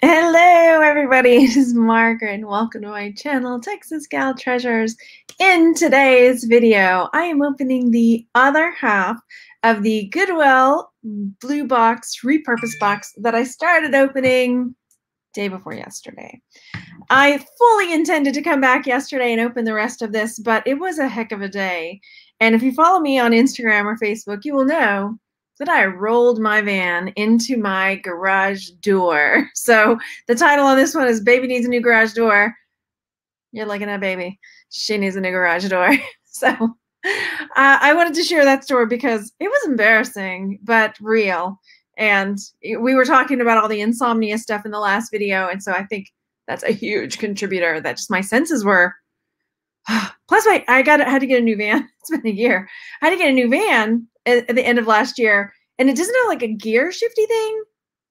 Hello, everybody. This is Margaret, and welcome to my channel, Texas Gal Treasures. In today's video, I am opening the other half of the Goodwill blue box, repurpose box that I started opening day before yesterday. I fully intended to come back yesterday and open the rest of this, but it was a heck of a day. And if you follow me on Instagram or Facebook, you will know that I rolled my van into my garage door. So the title on this one is Baby Needs a New Garage Door. You're looking at baby. She needs a new garage door. so uh, I wanted to share that story because it was embarrassing, but real. And we were talking about all the insomnia stuff in the last video. And so I think that's a huge contributor that just my senses were. Plus, my, I got had to get a new van. It's been a year. I had to get a new van at, at the end of last year, and it doesn't have like a gear shifty thing,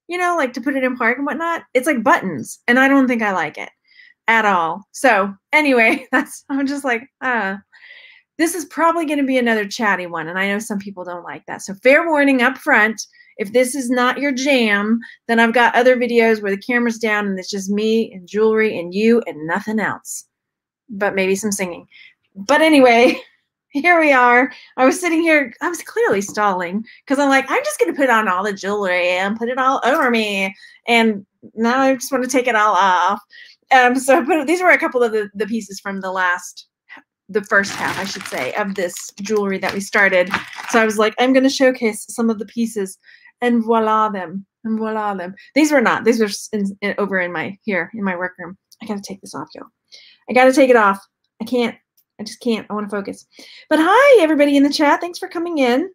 you know, like to put it in park and whatnot. It's like buttons, and I don't think I like it at all. So anyway, that's I'm just like, uh, this is probably going to be another chatty one, and I know some people don't like that. So fair warning up front. If this is not your jam, then I've got other videos where the camera's down and it's just me and jewelry and you and nothing else, but maybe some singing. But anyway, here we are. I was sitting here, I was clearly stalling because I'm like, I'm just going to put on all the jewelry and put it all over me. And now I just want to take it all off. Um, so but these were a couple of the, the pieces from the last, the first half, I should say, of this jewelry that we started. So I was like, I'm going to showcase some of the pieces and voila them and voila them. These were not, these were in, in, over in my, here in my workroom. I got to take this off, y'all. I got to take it off. I can't I just can't. I want to focus. But hi, everybody in the chat. Thanks for coming in.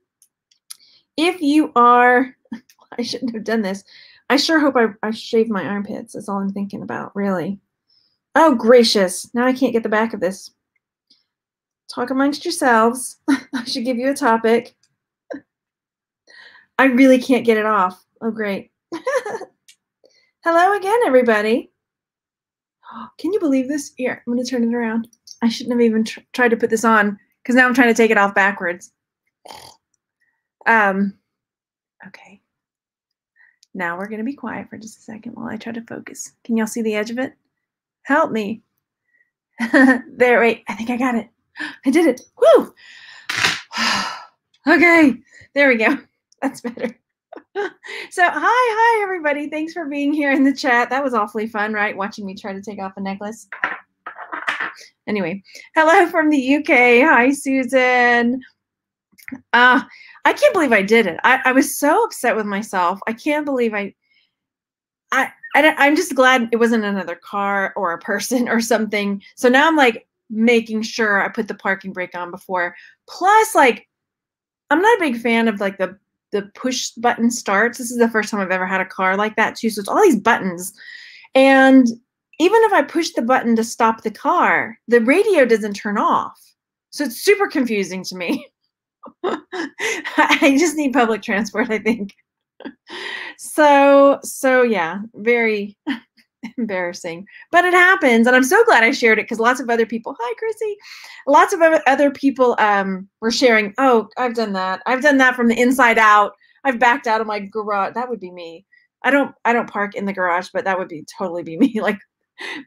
If you are, I shouldn't have done this. I sure hope I, I shaved my armpits. That's all I'm thinking about, really. Oh, gracious. Now I can't get the back of this. Talk amongst yourselves. I should give you a topic. I really can't get it off. Oh, great. Hello again, everybody. Can you believe this? Here, I'm going to turn it around. I shouldn't have even tr tried to put this on because now I'm trying to take it off backwards. Um, okay. Now we're going to be quiet for just a second while I try to focus. Can y'all see the edge of it? Help me. there, wait. I think I got it. I did it. Woo! okay. There we go. That's better. so, hi, hi, everybody. Thanks for being here in the chat. That was awfully fun, right? Watching me try to take off a necklace. Anyway, hello from the UK. Hi, Susan. Uh, I can't believe I did it. I, I was so upset with myself. I can't believe I, I, I, I'm just glad it wasn't another car or a person or something. So now I'm like making sure I put the parking brake on before. Plus, like, I'm not a big fan of like the the push button starts. This is the first time I've ever had a car like that too. So it's all these buttons. And even if I push the button to stop the car, the radio doesn't turn off. So it's super confusing to me. I just need public transport, I think. so, so yeah, very embarrassing, but it happens. And I'm so glad I shared it because lots of other people, hi, Chrissy, lots of other people um, were sharing, oh, I've done that. I've done that from the inside out. I've backed out of my garage. That would be me. I don't I don't park in the garage, but that would be totally be me. Like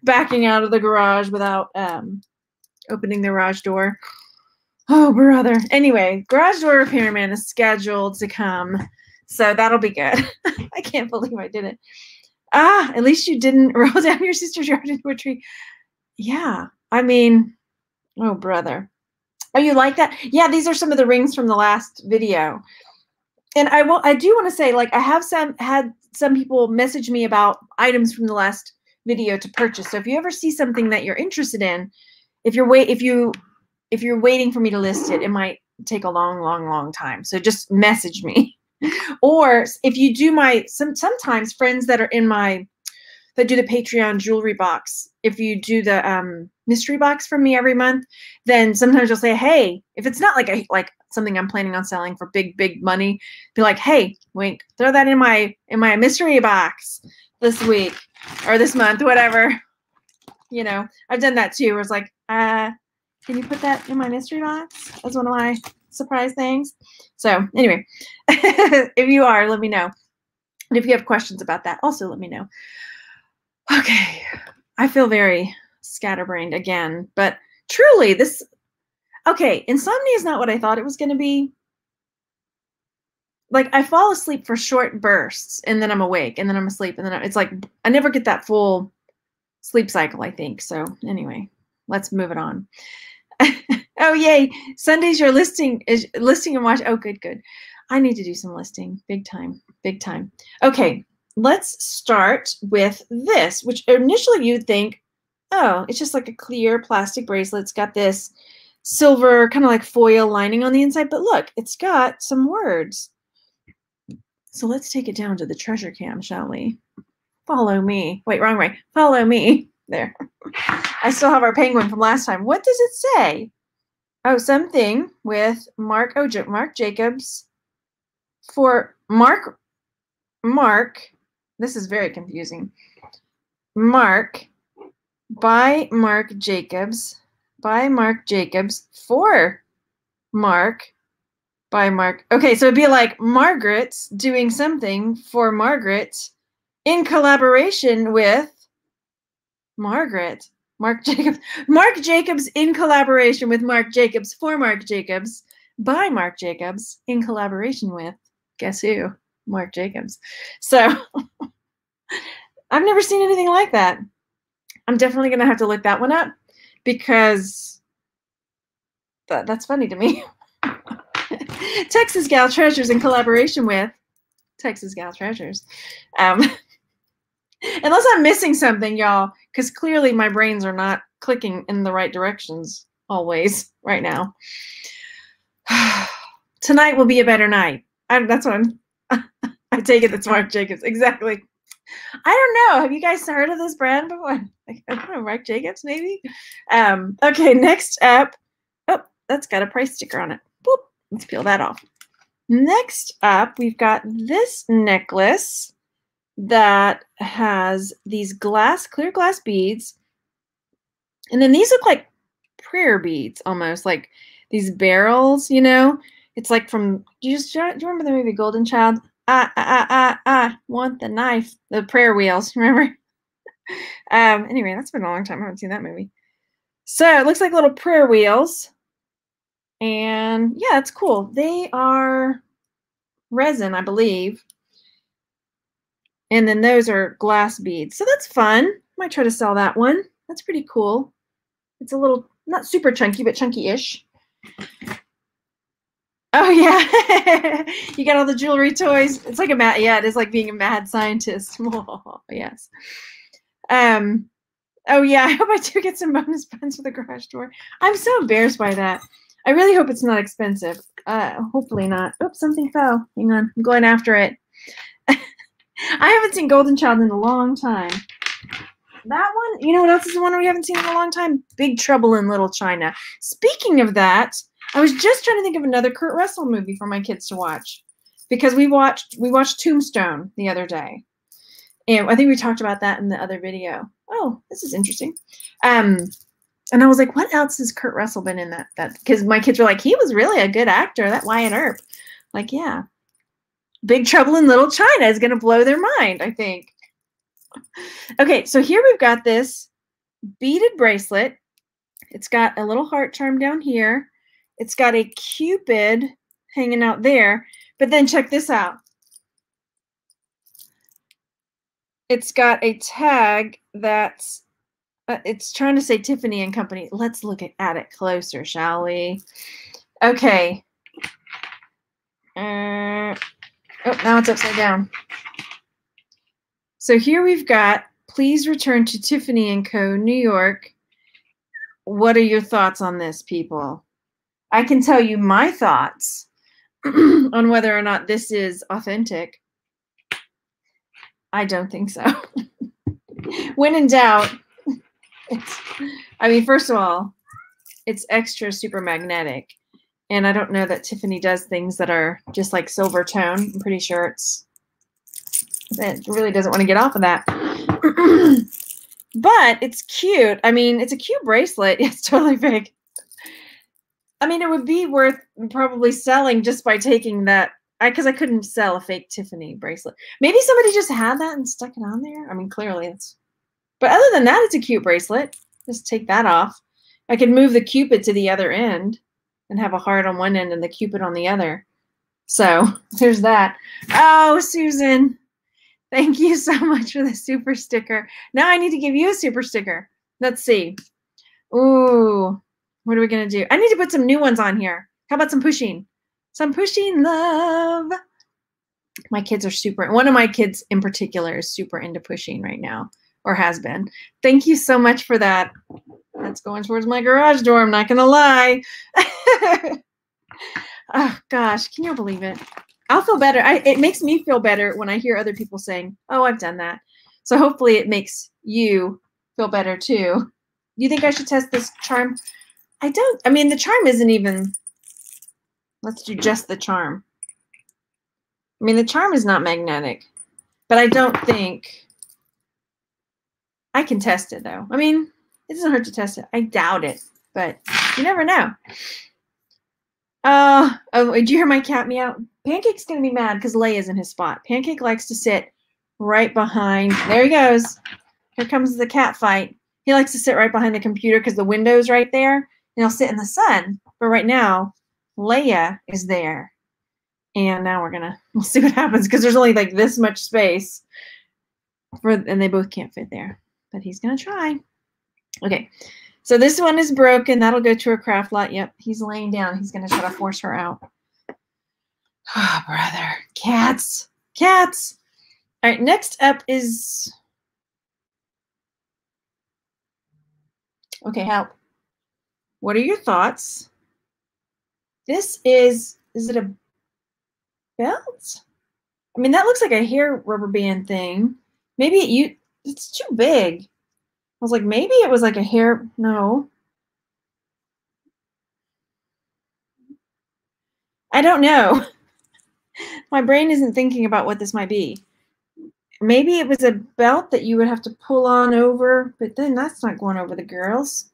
backing out of the garage without um, opening the garage door. Oh, brother. Anyway, garage door repairman is scheduled to come. So that'll be good. I can't believe I did it. Ah, at least you didn't roll down your sister's yard into a tree. Yeah. I mean, oh, brother. Oh, you like that? Yeah, these are some of the rings from the last video. And I will I do want to say, like, I have some had some people message me about items from the last video to purchase. So if you ever see something that you're interested in, if you're wait if you if you're waiting for me to list it, it might take a long, long, long time. So just message me. or if you do my some sometimes friends that are in my that do the Patreon jewelry box, if you do the um mystery box from me every month, then sometimes you'll say, Hey, if it's not like a like something I'm planning on selling for big, big money, be like, hey, wink, throw that in my in my mystery box this week or this month, whatever. You know, I've done that too. Where it's like, uh, can you put that in my mystery box as one of my surprise things? So anyway, if you are, let me know. And if you have questions about that, also let me know. Okay, I feel very scatterbrained again, but truly, this okay, insomnia is not what I thought it was going to be. Like I fall asleep for short bursts and then I'm awake and then I'm asleep and then I'm, it's like I never get that full sleep cycle, I think. So, anyway, let's move it on. oh yay, Sundays your listing is listing and watch. Oh, good, good. I need to do some listing. Big time. Big time. Okay, let's start with this, which initially you'd think, oh, it's just like a clear plastic bracelet. It's got this silver kind of like foil lining on the inside, but look, it's got some words. So let's take it down to the treasure cam, shall we? Follow me. Wait, wrong way. Follow me. There. I still have our penguin from last time. What does it say? Oh, something with Mark oh, Marc Jacobs for Mark, Mark, this is very confusing. Mark by Marc Jacobs, by Marc Jacobs for Mark by Mark. Okay, so it'd be like Margaret doing something for Margaret in collaboration with Margaret. Marc Jacobs. Marc Jacobs in collaboration with Marc Jacobs for Marc Jacobs by Marc Jacobs in collaboration with guess who? Marc Jacobs. So I've never seen anything like that. I'm definitely going to have to look that one up because that, that's funny to me. Texas Gal Treasures in collaboration with Texas Gal Treasures. Um, unless I'm missing something, y'all, because clearly my brains are not clicking in the right directions always right now. Tonight will be a better night. I, that's what I'm. I take it that's Marc Jacobs. Exactly. I don't know. Have you guys heard of this brand before? I don't know, Marc Jacobs, maybe. Um, okay, next up. Oh, that's got a price sticker on it. Let's peel that off. Next up, we've got this necklace that has these glass, clear glass beads. And then these look like prayer beads almost, like these barrels, you know? It's like from, do you, just, do you remember the movie Golden Child? Ah, ah, ah, ah, ah, want the knife, the prayer wheels, remember? um, anyway, that's been a long time. I haven't seen that movie. So it looks like little prayer wheels. And yeah, it's cool. They are resin, I believe. And then those are glass beads. So that's fun. Might try to sell that one. That's pretty cool. It's a little, not super chunky, but chunky-ish. Oh yeah, you got all the jewelry toys. It's like a mad. Yeah, it is like being a mad scientist. Yes. Um. Oh yeah, I hope I do get some bonus pens for the garage door. I'm so embarrassed by that. I really hope it's not expensive. Uh, hopefully not. Oops, something fell. Hang on, I'm going after it. I haven't seen Golden Child in a long time. That one, you know what else is the one we haven't seen in a long time? Big Trouble in Little China. Speaking of that, I was just trying to think of another Kurt Russell movie for my kids to watch because we watched we watched Tombstone the other day, and I think we talked about that in the other video. Oh, this is interesting. Um, and I was like, what else has Kurt Russell been in that? That because my kids were like, he was really a good actor. That Wyatt Earp, like, yeah. Big Trouble in Little China is going to blow their mind. I think. Okay, so here we've got this beaded bracelet. It's got a little heart charm down here. It's got a cupid hanging out there. But then check this out. It's got a tag that's uh, it's trying to say Tiffany and Company. Let's look at, at it closer, shall we? Okay. Uh, oh, now it's upside down. So here we've got, please return to Tiffany and Co. New York. What are your thoughts on this, people? I can tell you my thoughts on whether or not this is authentic. I don't think so. when in doubt, it's, I mean, first of all, it's extra super magnetic. And I don't know that Tiffany does things that are just like silver tone. I'm pretty sure it's, it really doesn't want to get off of that. but it's cute. I mean, it's a cute bracelet. It's totally fake. I mean, it would be worth probably selling just by taking that. I because I, couldn't sell a fake Tiffany bracelet. Maybe somebody just had that and stuck it on there. I mean, clearly it's But other than that, it's a cute bracelet. Just take that off. I could move the cupid to the other end and have a heart on one end and the cupid on the other. So there's that. Oh, Susan, thank you so much for the super sticker. Now I need to give you a super sticker. Let's see. Ooh, what are we going to do? I need to put some new ones on here. How about some Pusheen? Some Pusheen love. My kids are super, one of my kids in particular is super into Pusheen right now or has been. Thank you so much for that. That's going towards my garage door. I'm not going to lie. oh, gosh. Can you believe it? I'll feel better. I, it makes me feel better when I hear other people saying, oh, I've done that. So hopefully it makes you feel better too. Do you think I should test this charm? I don't. I mean, the charm isn't even. Let's do just the charm. I mean, the charm is not magnetic, but I don't think. I can test it though. I mean, it doesn't hurt to test it. I doubt it, but you never know. Uh, oh, did you hear my cat meow? Pancake's gonna be mad because Leia's in his spot. Pancake likes to sit right behind. There he goes. Here comes the cat fight. He likes to sit right behind the computer because the window's right there, and he'll sit in the sun. But right now, Leia is there. And now we're gonna we'll see what happens because there's only like this much space for and they both can't fit there. But he's gonna try. Okay. So this one is broken. That'll go to a craft lot. Yep, he's laying down. He's gonna try to force her out. Oh, brother. Cats. Cats. All right, next up is Okay, help. What are your thoughts? This is, is it a belt? I mean, that looks like a hair rubber band thing. Maybe it, you, it's too big. I was like, maybe it was like a hair, no. I don't know. My brain isn't thinking about what this might be. Maybe it was a belt that you would have to pull on over, but then that's not going over the girls.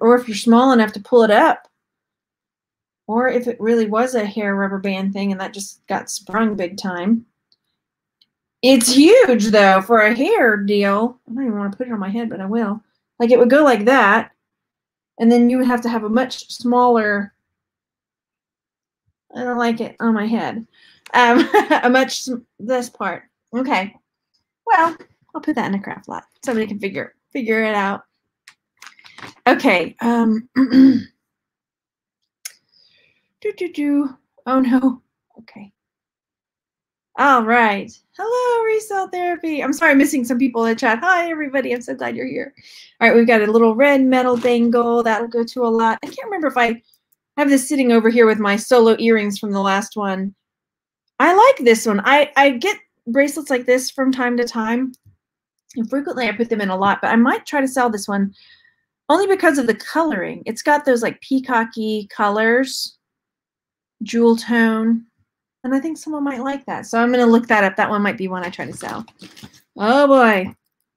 Or if you're small enough to pull it up. Or if it really was a hair rubber band thing and that just got sprung big time. It's huge though for a hair deal. I don't even want to put it on my head, but I will. Like it would go like that. And then you would have to have a much smaller, I don't like it on my head, um, a much, this part. Okay. Well, I'll put that in a craft lot. Somebody can figure figure it out. Okay. Um do do do. Oh no. Okay. All right. Hello, resale therapy. I'm sorry, missing some people in the chat. Hi, everybody. I'm so glad you're here. All right, we've got a little red metal bangle. That'll go to a lot. I can't remember if I have this sitting over here with my solo earrings from the last one. I like this one. I, I get bracelets like this from time to time. And frequently I put them in a lot, but I might try to sell this one only because of the coloring. It's got those like peacocky colors, jewel tone, and I think someone might like that. So I'm going to look that up. That one might be one I try to sell. Oh boy.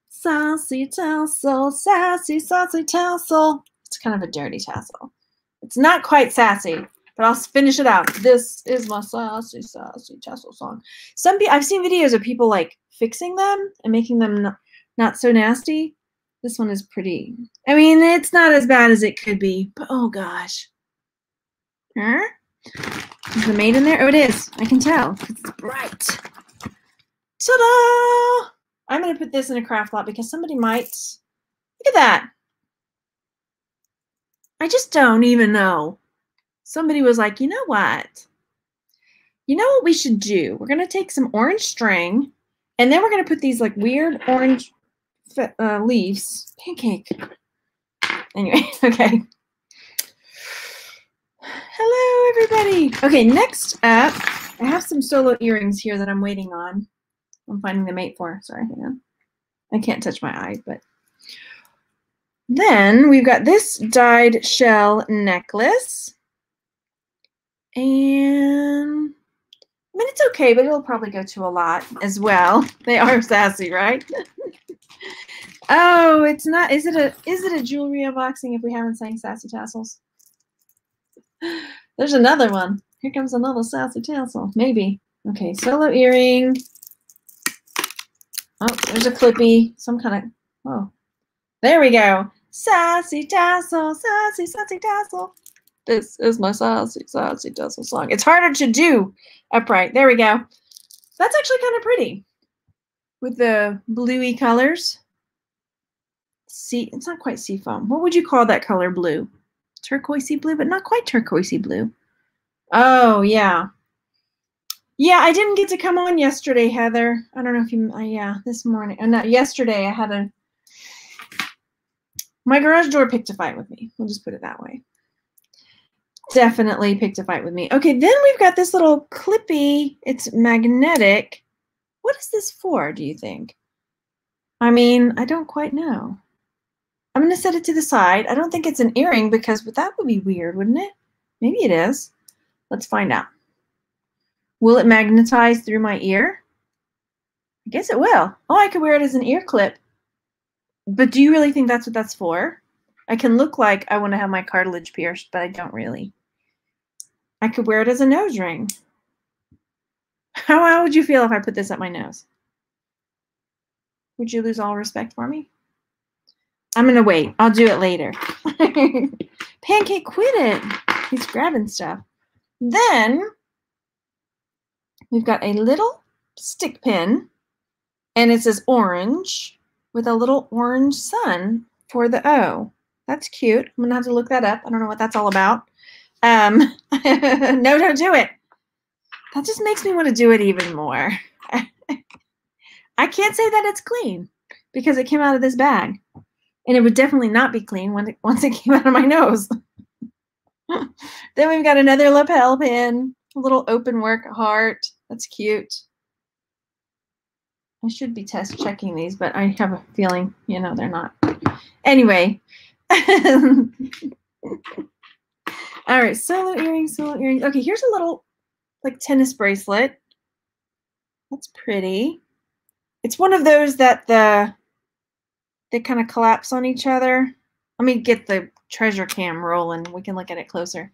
Sassy tassel, sassy, sassy tassel. It's kind of a dirty tassel. It's not quite sassy, but I'll finish it out. This is my sassy, sassy tassel song. Some I've seen videos of people like fixing them and making them not, not so nasty. This one is pretty. I mean, it's not as bad as it could be, but oh gosh. Huh? Is the maid in there? Oh, it is. I can tell. It's bright. Ta-da! I'm going to put this in a craft lot because somebody might. Look at that. I just don't even know somebody was like, you know what? You know what we should do? We're going to take some orange string and then we're going to put these like weird orange uh, leaves. Pancake. Anyway, okay. Hello, everybody. Okay, next up, I have some solo earrings here that I'm waiting on. I'm finding the mate for. Sorry, hang on. I can't touch my eye, but then we've got this dyed shell necklace. And I mean, it's okay, but it'll probably go to a lot as well. They are sassy, right? oh, it's not. Is it a is it a jewelry unboxing if we haven't sang sassy tassels? There's another one. Here comes another sassy tassel. Maybe. Okay, solo earring. Oh, there's a clippy. Some kind of Oh, there we go. Sassy tassel, sassy, sassy tassel. This is my sassy, sassy tassel song. It's harder to do upright. There we go. That's actually kind of pretty with the bluey colors. See, it's not quite seafoam. What would you call that color blue? Turquoisey blue, but not quite turquoisey blue. Oh, yeah. Yeah, I didn't get to come on yesterday, Heather. I don't know if you, uh, yeah, this morning, uh, not yesterday, I had a, my garage door picked a fight with me. We'll just put it that way. Definitely picked a fight with me. Okay, then we've got this little clippy, it's magnetic. What is this for, do you think? I mean, I don't quite know. I'm going to set it to the side. I don't think it's an earring because that would be weird, wouldn't it? Maybe it is. Let's find out. Will it magnetize through my ear? I guess it will. Oh, I could wear it as an ear clip. But do you really think that's what that's for? I can look like I want to have my cartilage pierced, but I don't really. I could wear it as a nose ring. How, how would you feel if I put this up my nose? Would you lose all respect for me? I'm going to wait. I'll do it later. Pancake quit it. He's grabbing stuff. Then we've got a little stick pin and it says orange with a little orange sun for the O. That's cute. I'm going to have to look that up. I don't know what that's all about. Um, no, don't do it. That just makes me want to do it even more. I can't say that it's clean because it came out of this bag. And it would definitely not be clean when it, once it came out of my nose. then we've got another lapel pin, a little open work heart. That's cute. I should be test checking these, but I have a feeling, you know, they're not. Anyway. All right, solo earrings, solo earrings. Okay, here's a little like tennis bracelet. That's pretty. It's one of those that the they kind of collapse on each other. Let me get the treasure cam rolling. We can look at it closer.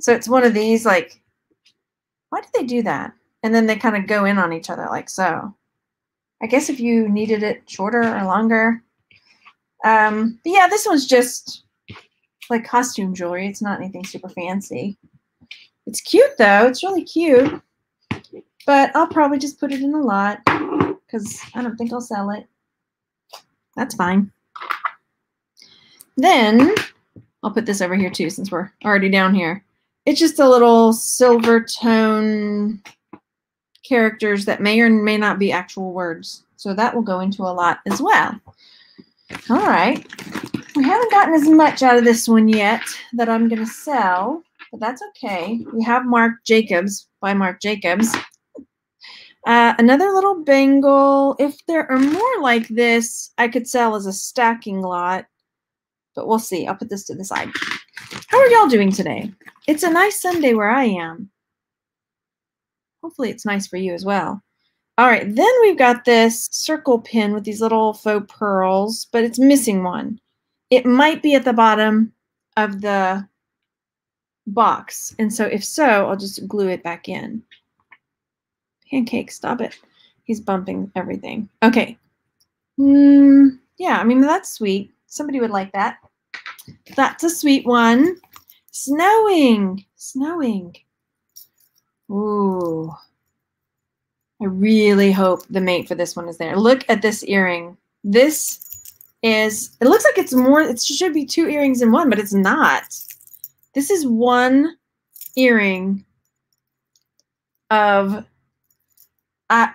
So it's one of these, like, why did they do that? And then they kind of go in on each other like so. I guess if you needed it shorter or longer. Um, but yeah, this one's just like costume jewelry. It's not anything super fancy. It's cute though. It's really cute. But I'll probably just put it in a lot because I don't think I'll sell it. That's fine. Then I'll put this over here too since we're already down here. It's just a little silver tone characters that may or may not be actual words. So that will go into a lot as well. All right. We haven't gotten as much out of this one yet that I'm going to sell, but that's okay. We have Marc Jacobs by Marc Jacobs. Uh, another little bangle. If there are more like this, I could sell as a stacking lot, but we'll see. I'll put this to the side. How are y'all doing today? It's a nice Sunday where I am. Hopefully it's nice for you as well. All right, then we've got this circle pin with these little faux pearls, but it's missing one. It might be at the bottom of the box. And so if so, I'll just glue it back in. Pancake, stop it. He's bumping everything. Okay. Mm, yeah, I mean, that's sweet. Somebody would like that. That's a sweet one. Snowing. Snowing. Ooh. I really hope the mate for this one is there. Look at this earring. This is, it looks like it's more, it should be two earrings in one, but it's not. This is one earring of I,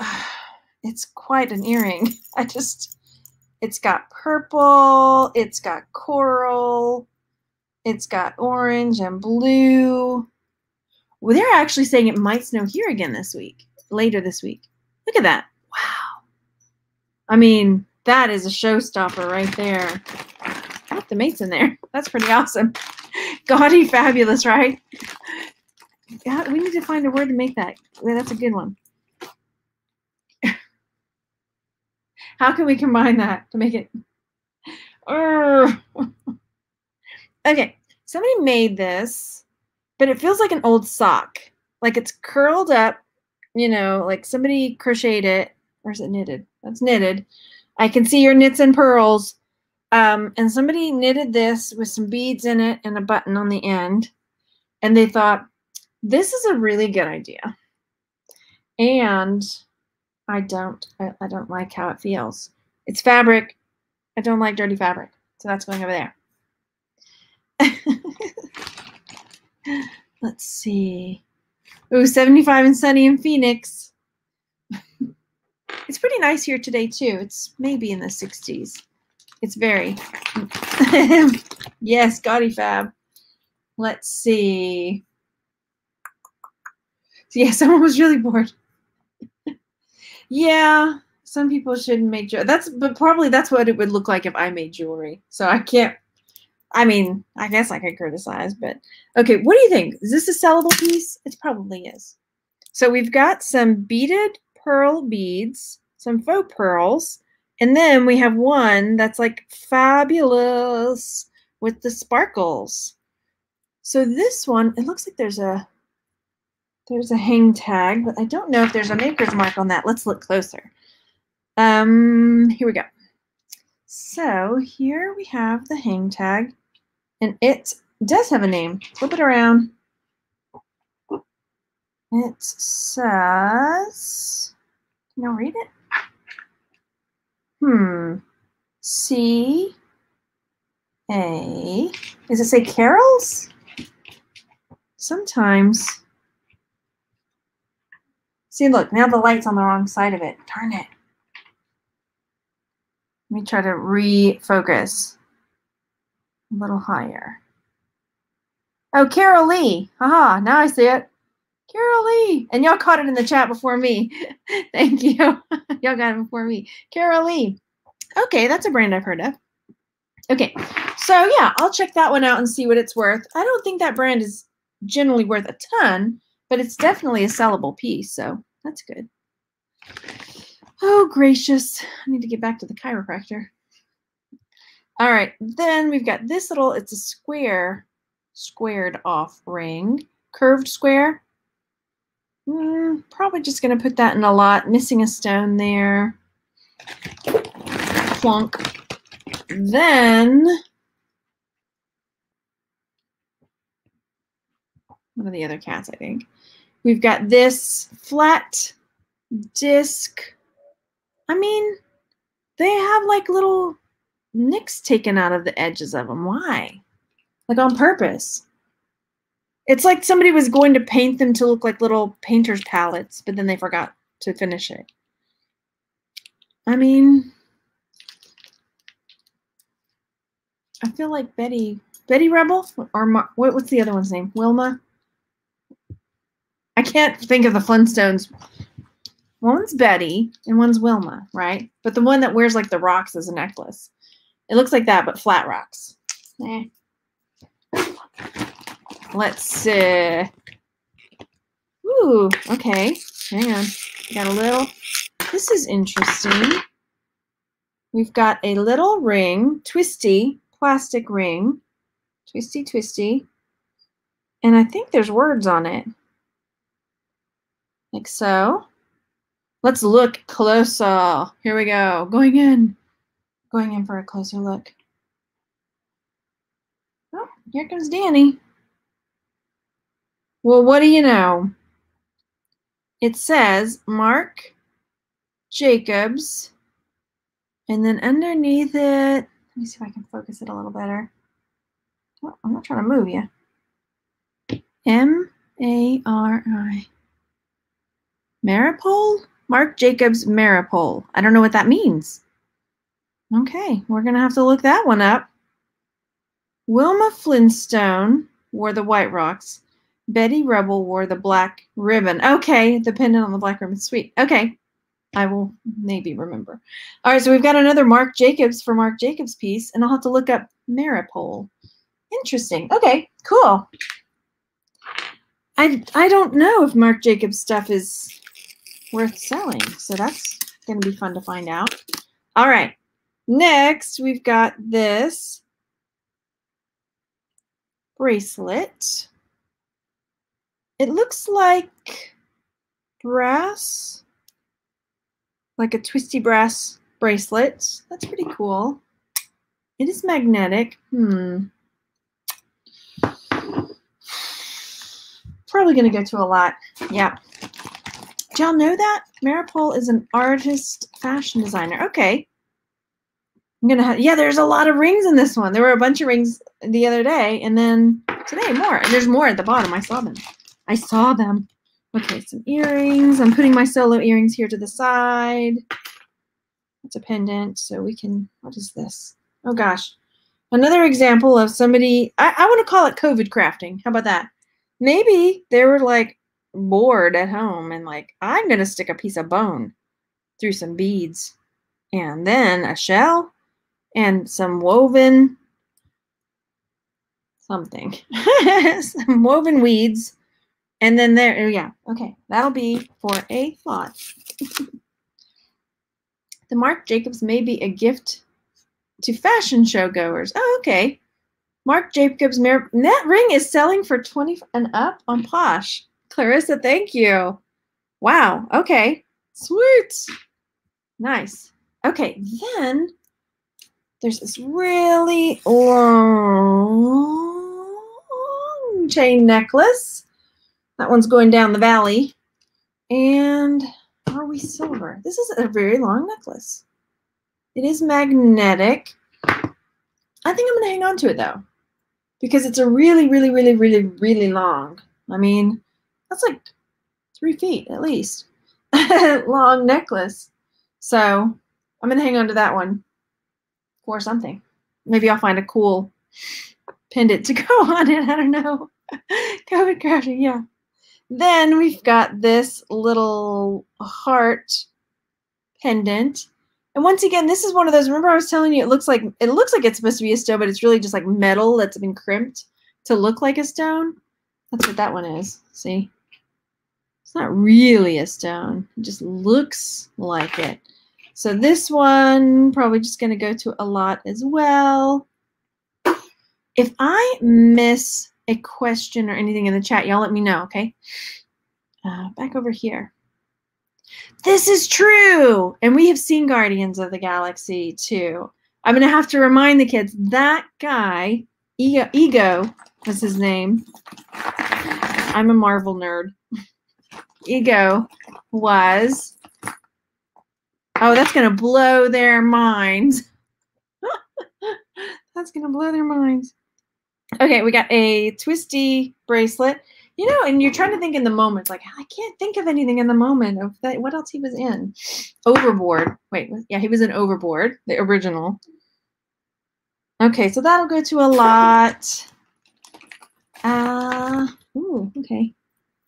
it's quite an earring. I just, it's got purple, it's got coral, it's got orange and blue. Well, they're actually saying it might snow here again this week, later this week. Look at that. Wow. I mean, that is a showstopper right there. Oh, the mate's in there. That's pretty awesome. Gaudy fabulous, right? God, we need to find a word to make that. That's a good one. How can we combine that to make it? okay, somebody made this, but it feels like an old sock. Like it's curled up, you know, like somebody crocheted it, or is it knitted? That's knitted. I can see your knits and pearls. Um, and somebody knitted this with some beads in it and a button on the end. And they thought, this is a really good idea. And I don't, I, I don't like how it feels. It's fabric. I don't like dirty fabric. So that's going over there. Let's see. Ooh, 75 and sunny in Phoenix. it's pretty nice here today, too. It's maybe in the 60s. It's very. yes, Gaudy Fab. Let's see. Yeah, someone was really bored. Yeah, some people shouldn't make jewelry. That's but probably that's what it would look like if I made jewelry. So I can't I mean, I guess I could criticize, but okay, what do you think? Is this a sellable piece? It probably is. So we've got some beaded pearl beads, some faux pearls, and then we have one that's like fabulous with the sparkles. So this one, it looks like there's a there's a hang tag, but I don't know if there's a maker's mark on that. Let's look closer. Um, here we go. So here we have the hang tag. And it does have a name. Flip it around. It says, can you read it? Hmm. C A. Does it say carols? Sometimes. See, look, now the light's on the wrong side of it. Turn it. Let me try to refocus a little higher. Oh, Carolee. Haha, now I see it. Carolee. And y'all caught it in the chat before me. Thank you. y'all got it before me. Carolee. Okay, that's a brand I've heard of. Okay, so yeah, I'll check that one out and see what it's worth. I don't think that brand is generally worth a ton, but it's definitely a sellable piece, so that's good. Oh, gracious. I need to get back to the chiropractor. All right, then we've got this little, it's a square, squared off ring, curved square. Mm, probably just going to put that in a lot, missing a stone there. Plunk. Then, one of the other cats, I think. We've got this flat disc. I mean, they have like little nicks taken out of the edges of them. Why? Like on purpose. It's like somebody was going to paint them to look like little painter's palettes, but then they forgot to finish it. I mean, I feel like Betty, Betty Rubble, or what, what's the other one's name? Wilma. I can't think of the Flintstones. One's Betty and one's Wilma, right? But the one that wears like the rocks as a necklace. It looks like that, but flat rocks. Eh. Let's see. Ooh, okay. Hang on. Got a little. This is interesting. We've got a little ring, twisty, plastic ring. Twisty, twisty. And I think there's words on it. Like so. Let's look closer. Here we go. Going in. Going in for a closer look. Oh, here comes Danny. Well, what do you know? It says Marc Jacobs. And then underneath it, let me see if I can focus it a little better. Oh, I'm not trying to move you. M A R I. Maripol? Marc Jacobs Maripol. I don't know what that means. Okay, we're going to have to look that one up. Wilma Flintstone wore the white rocks. Betty Rubble wore the black ribbon. Okay, the pendant on the black ribbon. Sweet. Okay, I will maybe remember. All right, so we've got another Marc Jacobs for Marc Jacobs piece, and I'll have to look up Maripol. Interesting. Okay, cool. I, I don't know if Marc Jacobs stuff is worth selling, so that's going to be fun to find out. All right, Next, we've got this bracelet. It looks like brass, like a twisty brass bracelet. That's pretty cool. It is magnetic. Hmm. Probably going to go to a lot. Yeah. Y'all know that? Maripol is an artist fashion designer. Okay. I'm to have, yeah, there's a lot of rings in this one. There were a bunch of rings the other day, and then today more. And there's more at the bottom. I saw them. I saw them. Okay, some earrings. I'm putting my solo earrings here to the side. It's a pendant, so we can, what is this? Oh gosh. Another example of somebody, I, I want to call it COVID crafting. How about that? Maybe they were like bored at home and like, I'm going to stick a piece of bone through some beads and then a shell and some woven something, some woven weeds. And then there, oh, yeah, okay, that'll be for a thought. the Marc Jacobs may be a gift to fashion show goers. Oh, okay. Marc Jacobs that ring is selling for 20 and up on Posh. Clarissa, thank you. Wow. Okay. Sweet. Nice. Okay. Then there's this really long chain necklace. That one's going down the valley. And are we silver? This is a very long necklace. It is magnetic. I think I'm going to hang on to it though, because it's a really, really, really, really, really long. I mean, that's like three feet at least long necklace. So I'm going to hang on to that one for something. Maybe I'll find a cool pendant to go on it. I don't know. COVID crashing, yeah. Then we've got this little heart pendant and once again, this is one of those. Remember, I was telling you, it looks like it looks like it's supposed to be a stone, but it's really just like metal that's been crimped to look like a stone. That's what that one is. See, it's not really a stone. It just looks like it. So this one probably just going to go to a lot as well. If I miss a question or anything in the chat, y'all let me know, okay? Uh, back over here. This is true. And we have seen Guardians of the Galaxy too. I'm going to have to remind the kids that guy, Ego, Ego was his name. I'm a Marvel nerd. Ego was. Oh, that's going to blow their minds. that's going to blow their minds. Okay, we got a twisty bracelet. You know, and you're trying to think in the moment, like I can't think of anything in the moment of that. What else he was in? Overboard. Wait, yeah, he was in Overboard, the original. Okay, so that'll go to a lot. Uh, ooh, okay.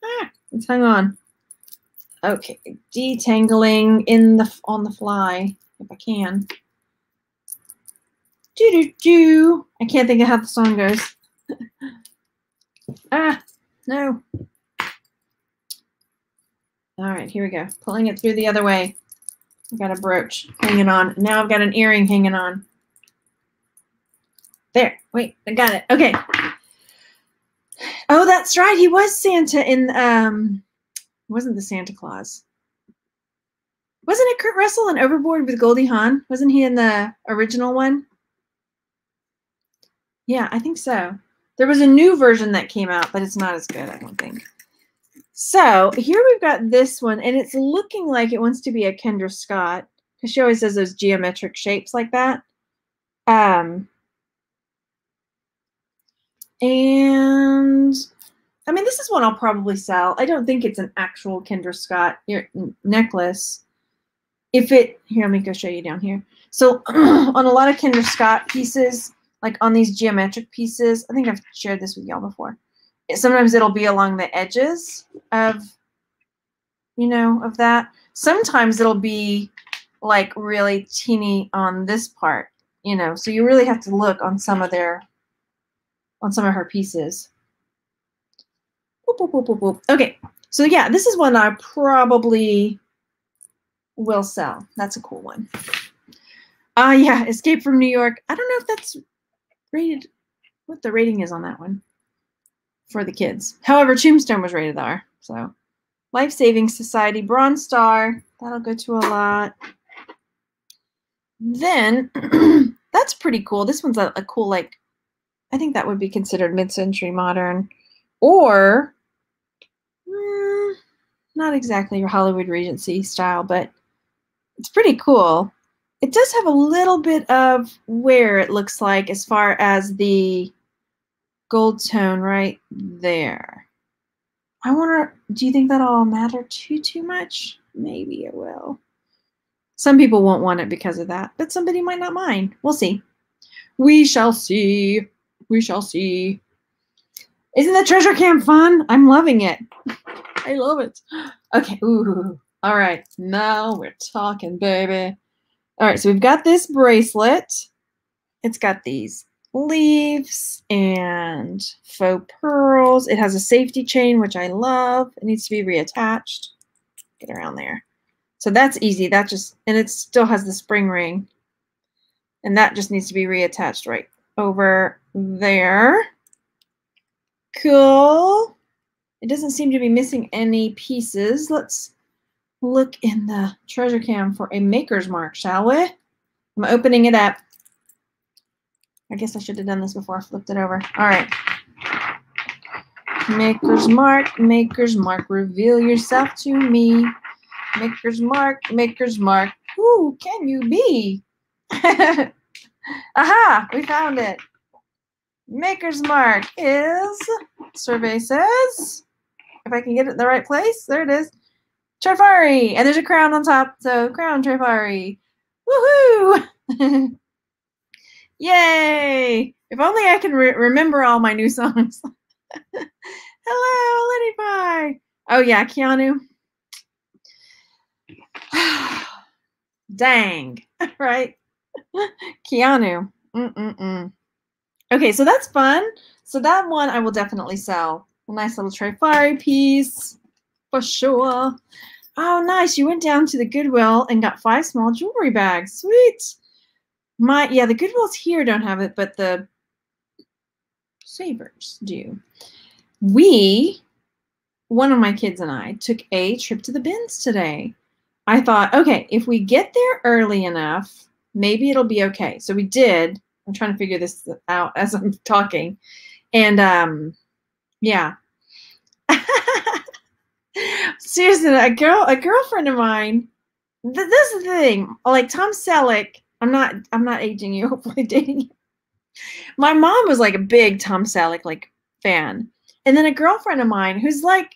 Ah, let's hang on. Okay, detangling in the on the fly if I can. Do do do. I can't think of how the song goes. ah, no. All right, here we go. Pulling it through the other way. I've got a brooch hanging on. Now I've got an earring hanging on. There. Wait, I got it. Okay. Oh, that's right. He was Santa in um wasn't the Santa Claus. Wasn't it Kurt Russell in Overboard with Goldie Hawn? Wasn't he in the original one? Yeah, I think so. There was a new version that came out, but it's not as good, I don't think. So here we've got this one, and it's looking like it wants to be a Kendra Scott because she always does those geometric shapes like that. Um, and I mean, this is one I'll probably sell. I don't think it's an actual Kendra Scott necklace. If it, here, let me go show you down here. So on a lot of Kendra Scott pieces, like on these geometric pieces. I think I've shared this with y'all before. Sometimes it'll be along the edges of, you know, of that. Sometimes it'll be like really teeny on this part, you know, so you really have to look on some of their, on some of her pieces. Boop, boop, boop, okay, so yeah, this is one I probably will sell. That's a cool one. Ah, uh, yeah, Escape from New York. I don't know if that's rated what the rating is on that one for the kids. However, Tombstone was rated R. So Life Saving Society Bronze Star. That'll go to a lot. then that's pretty cool. This one's a, a cool, like, I think that would be considered mid-century modern. Or, not exactly your Hollywood Regency style, but it's pretty cool. It does have a little bit of wear, it looks like, as far as the gold tone right there. I wonder, do you think that'll matter too, too much? Maybe it will. Some people won't want it because of that, but somebody might not mind. We'll see. We shall see. We shall see. Isn't the treasure camp fun? I'm loving it. I love it. Okay. Ooh. All right. Now we're talking, baby. All right. So we've got this bracelet. It's got these leaves and faux pearls. It has a safety chain, which I love. It needs to be reattached. Get around there. So that's easy. That just, and it still has the spring ring. And that just needs to be reattached right over there. Cool. It doesn't seem to be missing any pieces. Let's look in the treasure cam for a maker's mark, shall we? I'm opening it up. I guess I should have done this before I flipped it over. All right. Maker's mark, maker's mark, reveal yourself to me. Maker's mark, maker's mark. Who can you be? Aha, we found it. Maker's mark is, survey says, if I can get it in the right place, there it is. Trifari, and there's a crown on top, so crown Trifari. Woohoo! Yay! If only I can re remember all my new songs. Hello, Liddy Pie. Oh yeah, Keanu. Dang, right? Keanu. Mm-mm-mm. Okay, so that's fun. So that one I will definitely sell. Nice little Trifari piece for sure. Oh, nice. You went down to the Goodwill and got five small jewelry bags. Sweet. My yeah, the Goodwills here don't have it, but the Savers do. We, one of my kids and I, took a trip to the bins today. I thought, okay, if we get there early enough, maybe it'll be okay. So we did. I'm trying to figure this out as I'm talking. And um yeah. Seriously, a girl a girlfriend of mine, th- this is the thing. Like Tom Selleck I'm not I'm not aging you, hopefully dating you. My mom was like a big Tom Selleck like fan. And then a girlfriend of mine who's like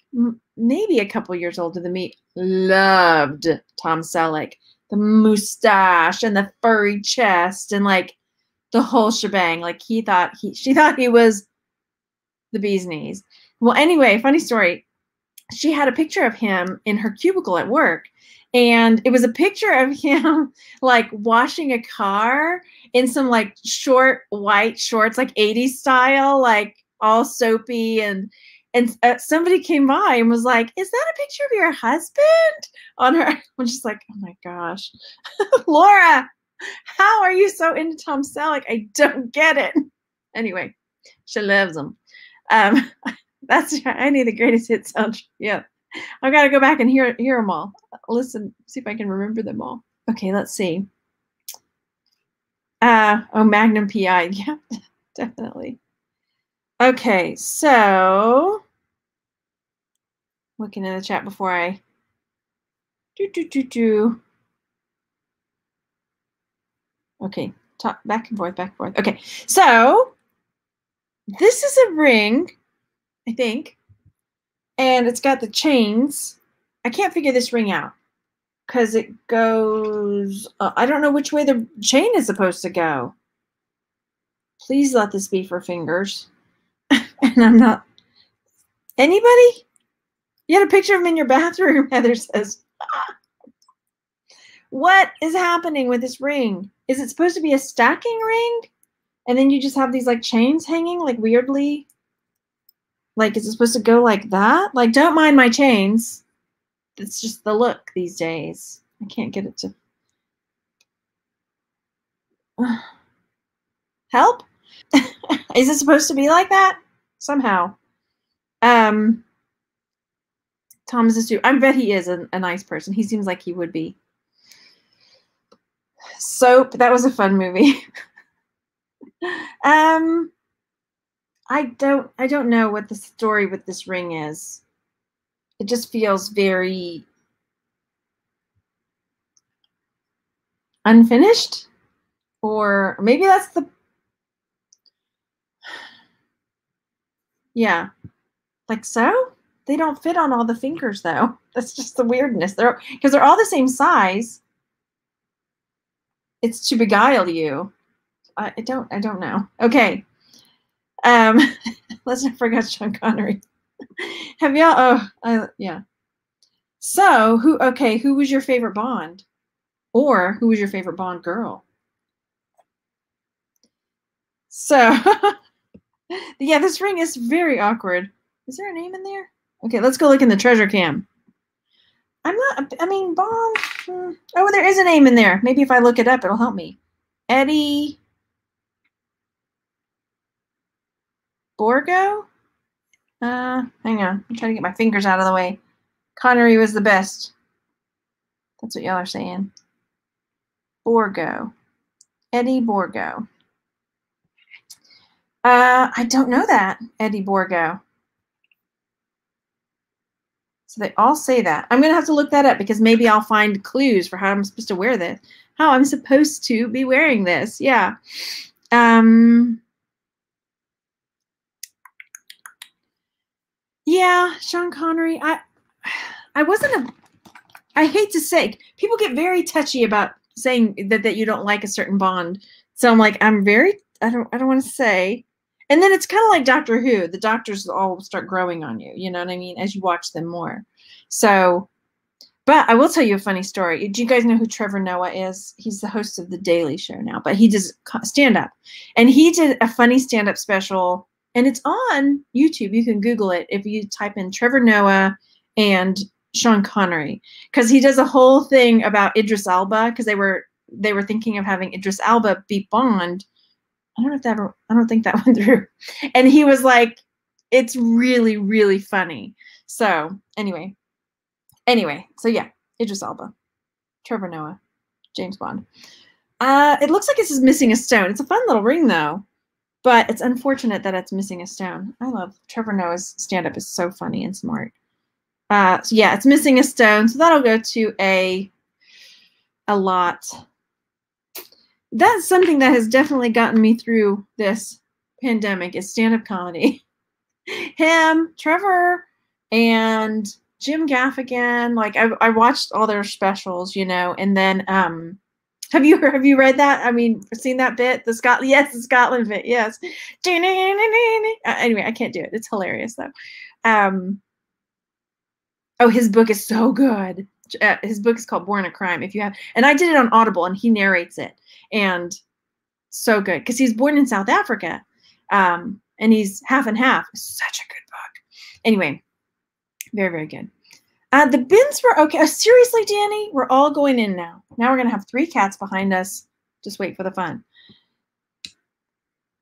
maybe a couple years older than me loved Tom Selleck. The mustache and the furry chest and like the whole shebang. Like he thought he she thought he was the bee's knees. Well, anyway, funny story. She had a picture of him in her cubicle at work and it was a picture of him like washing a car in some like short white shorts like 80s style like all soapy and and uh, somebody came by and was like is that a picture of your husband? on her i'm just like oh my gosh. Laura how are you so into tom selleck? I don't get it. Anyway she loves him um that's i need the greatest hits soundtrack yeah I've got to go back and hear hear them all. Listen, see if I can remember them all. Okay, let's see. Uh, oh, Magnum PI. Yeah, definitely. Okay, so looking in the chat before I do do do do. Okay, talk back and forth, back and forth. Okay, so this is a ring, I think and it's got the chains. I can't figure this ring out because it goes, uh, I don't know which way the chain is supposed to go. Please let this be for fingers. and I'm not, anybody? You had a picture of him in your bathroom, Heather says. what is happening with this ring? Is it supposed to be a stacking ring? And then you just have these like chains hanging like weirdly like, is it supposed to go like that? Like, don't mind my chains. It's just the look these days. I can't get it to. Help? is it supposed to be like that? Somehow. Um, Thomas is too. I bet he is a, a nice person. He seems like he would be. Soap. That was a fun movie. um, I don't. I don't know what the story with this ring is. It just feels very unfinished, or maybe that's the. Yeah, like so. They don't fit on all the fingers though. That's just the weirdness. They're because they're all the same size. It's to beguile you. I, don't I don't know. Okay. Um let's not forget Sean Connery. Have y'all oh I, yeah. So who okay, who was your favorite Bond? Or who was your favorite Bond girl? So yeah, this ring is very awkward. Is there a name in there? Okay, let's go look in the treasure cam. I'm not, I mean, Bond. Hmm. Oh, there is a name in there. Maybe if I look it up, it'll help me. Eddie Borgo? Uh, hang on. I'm trying to get my fingers out of the way. Connery was the best. That's what y'all are saying. Borgo. Eddie Borgo. Uh, I don't know that, Eddie Borgo. So they all say that. I'm going to have to look that up because maybe I'll find clues for how I'm supposed to wear this. How I'm supposed to be wearing this. Yeah. Um, yeah, Sean Connery. I I wasn't a I hate to say people get very touchy about saying that that you don't like a certain Bond. So I'm like I'm very I don't I don't want to say and then it's kind of like Doctor Who. The doctors all start growing on you. You know what I mean? As you watch them more. So, but I will tell you a funny story. Do you guys know who Trevor Noah is? He's the host of The Daily Show now, but he does stand up. And he did a funny stand up special, and it's on YouTube. You can Google it if you type in Trevor Noah and Sean Connery, because he does a whole thing about Idris Elba, because they were they were thinking of having Idris Elba be Bond I don't know if that ever, I don't think that went through. And he was like, it's really, really funny. So anyway, anyway, so yeah, Idris Elba, Trevor Noah, James Bond. Uh, it looks like this is missing a stone. It's a fun little ring though, but it's unfortunate that it's missing a stone. I love Trevor Noah's stand-up is so funny and smart. Uh, so yeah, it's missing a stone, so that'll go to a a lot that's something that has definitely gotten me through this pandemic is stand-up comedy. Him, Trevor, and Jim Gaffigan. Like I, I watched all their specials, you know, and then um have you have you read that? I mean, seen that bit? The Scotland, yes, the Scotland bit, yes. Uh, anyway, I can't do it. It's hilarious though. Um, oh, his book is so good. Uh, his book is called Born a Crime. If you have, and I did it on Audible, and he narrates it, and so good because he's born in South Africa, um, and he's half and half. Such a good book. Anyway, very very good. Uh, the bins were okay. Oh, seriously, Danny, we're all going in now. Now we're gonna have three cats behind us. Just wait for the fun.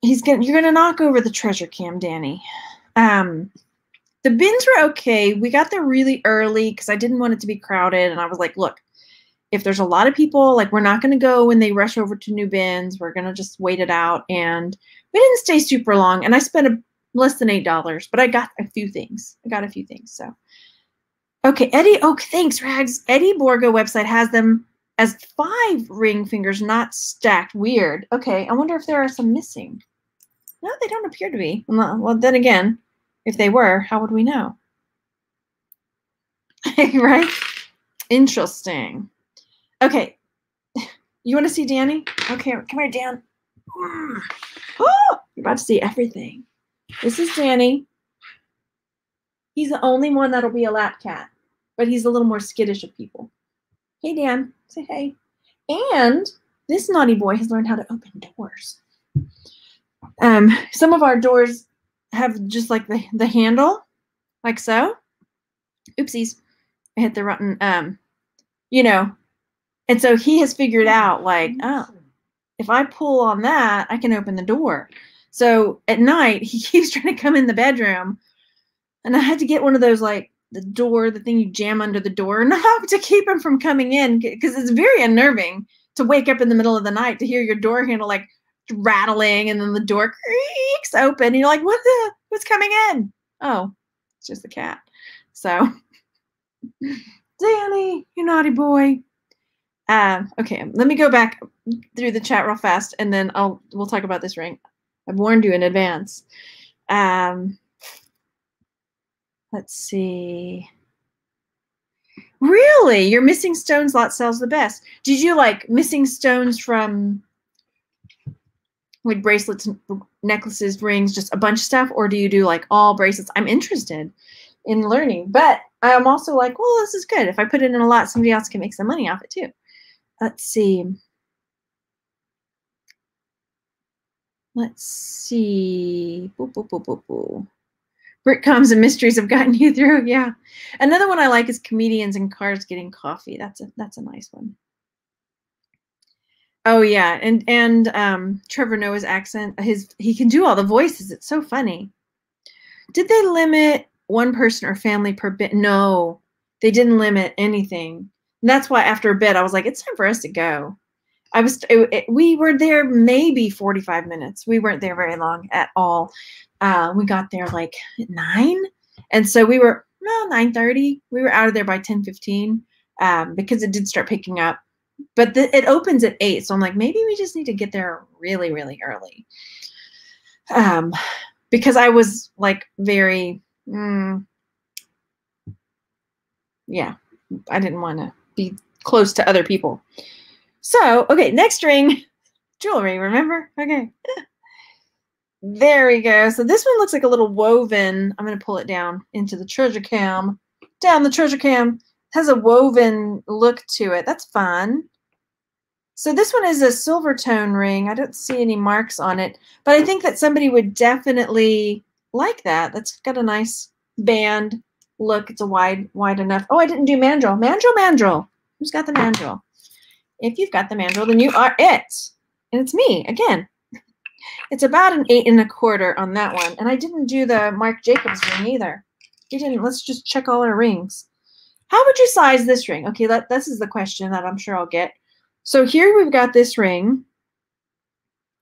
He's gonna. You're gonna knock over the treasure cam, Danny. Um, the bins were okay. We got there really early because I didn't want it to be crowded. And I was like, look, if there's a lot of people, like we're not going to go when they rush over to new bins. We're going to just wait it out. And we didn't stay super long. And I spent a, less than $8, but I got a few things. I got a few things. So, okay. Eddie, oh, thanks, Rags. Eddie Borgo website has them as five ring fingers, not stacked. Weird. Okay. I wonder if there are some missing. No, they don't appear to be. Well, then again, if they were, how would we know? right? Interesting. Okay. You want to see Danny? Okay, come here, Dan. Oh, you're about to see everything. This is Danny. He's the only one that'll be a lap cat, but he's a little more skittish of people. Hey, Dan. Say hey. And this naughty boy has learned how to open doors. Um, some of our doors have just like the, the handle, like so. Oopsies. I hit the rotten, um, you know. And so he has figured out like, oh, if I pull on that, I can open the door. So at night, he keeps trying to come in the bedroom. And I had to get one of those like the door, the thing you jam under the door knob to keep him from coming in because it's very unnerving to wake up in the middle of the night to hear your door handle like rattling and then the door creaks open and you're like, what the, what's coming in? Oh, it's just the cat. So, Danny, you naughty boy. Um, okay, let me go back through the chat real fast and then I'll, we'll talk about this ring. I've warned you in advance. Um, let's see. Really? Your missing stones lot sells the best. Did you like missing stones from like bracelets, necklaces, rings, just a bunch of stuff? Or do you do like all bracelets? I'm interested in learning, but I'm also like, well, this is good. If I put it in a lot, somebody else can make some money off it too. Let's see. Let's see. Britcoms and mysteries have gotten you through. Yeah. Another one I like is comedians and cars getting coffee. That's a that's a nice one. Oh yeah, and and um, Trevor Noah's accent. His he can do all the voices. It's so funny. Did they limit one person or family per bit? No, they didn't limit anything. And that's why after a bit I was like, it's time for us to go. I was it, it, we were there maybe 45 minutes. We weren't there very long at all uh, we got there like nine, and so we were well nine thirty. We were out of there by ten fifteen um, because it did start picking up. But the, it opens at eight, so I'm like maybe we just need to get there really really early. Um, because I was like very, mm, yeah, I didn't want to be close to other people. So okay, next ring, jewelry. Remember? Okay. There we go. So this one looks like a little woven. I'm going to pull it down into the treasure cam. Down the treasure cam. has a woven look to it. That's fun. So this one is a silver tone ring. I don't see any marks on it, but I think that somebody would definitely like that. That's got a nice band look. It's a wide, wide enough. Oh, I didn't do mandrel. Mandrel, mandrel. Who's got the mandrel? If you've got the mandrel, then you are it. And it's me again. It's about an eight and a quarter on that one. And I didn't do the Marc Jacobs ring either. You didn't. Let's just check all our rings. How would you size this ring? Okay, that, this is the question that I'm sure I'll get. So here we've got this ring.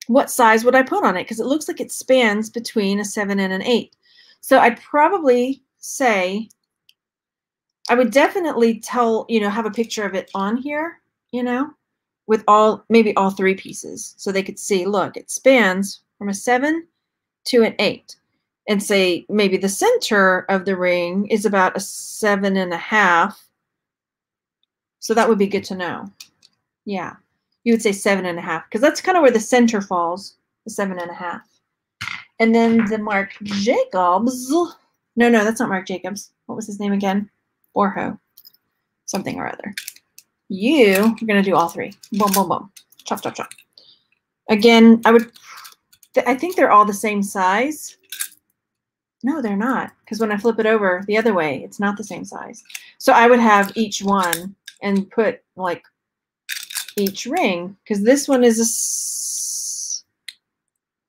What size would I put on it? Because it looks like it spans between a 7 and an 8. So I'd probably say, I would definitely tell, you know, have a picture of it on here, you know, with all maybe all three pieces. So they could see look it spans from a seven to an eight. And say maybe the center of the ring is about a seven and a half. So that would be good to know. Yeah. You would say seven and a half because that's kind of where the center falls the seven and a half. And then the Marc Jacobs no no that's not Marc Jacobs. What was his name again? Orho something or other you are going to do all three. Boom, boom, boom. Chop, chop, chop. Again, I would, I think they're all the same size. No, they're not. Because when I flip it over the other way, it's not the same size. So I would have each one and put like each ring. Because this one is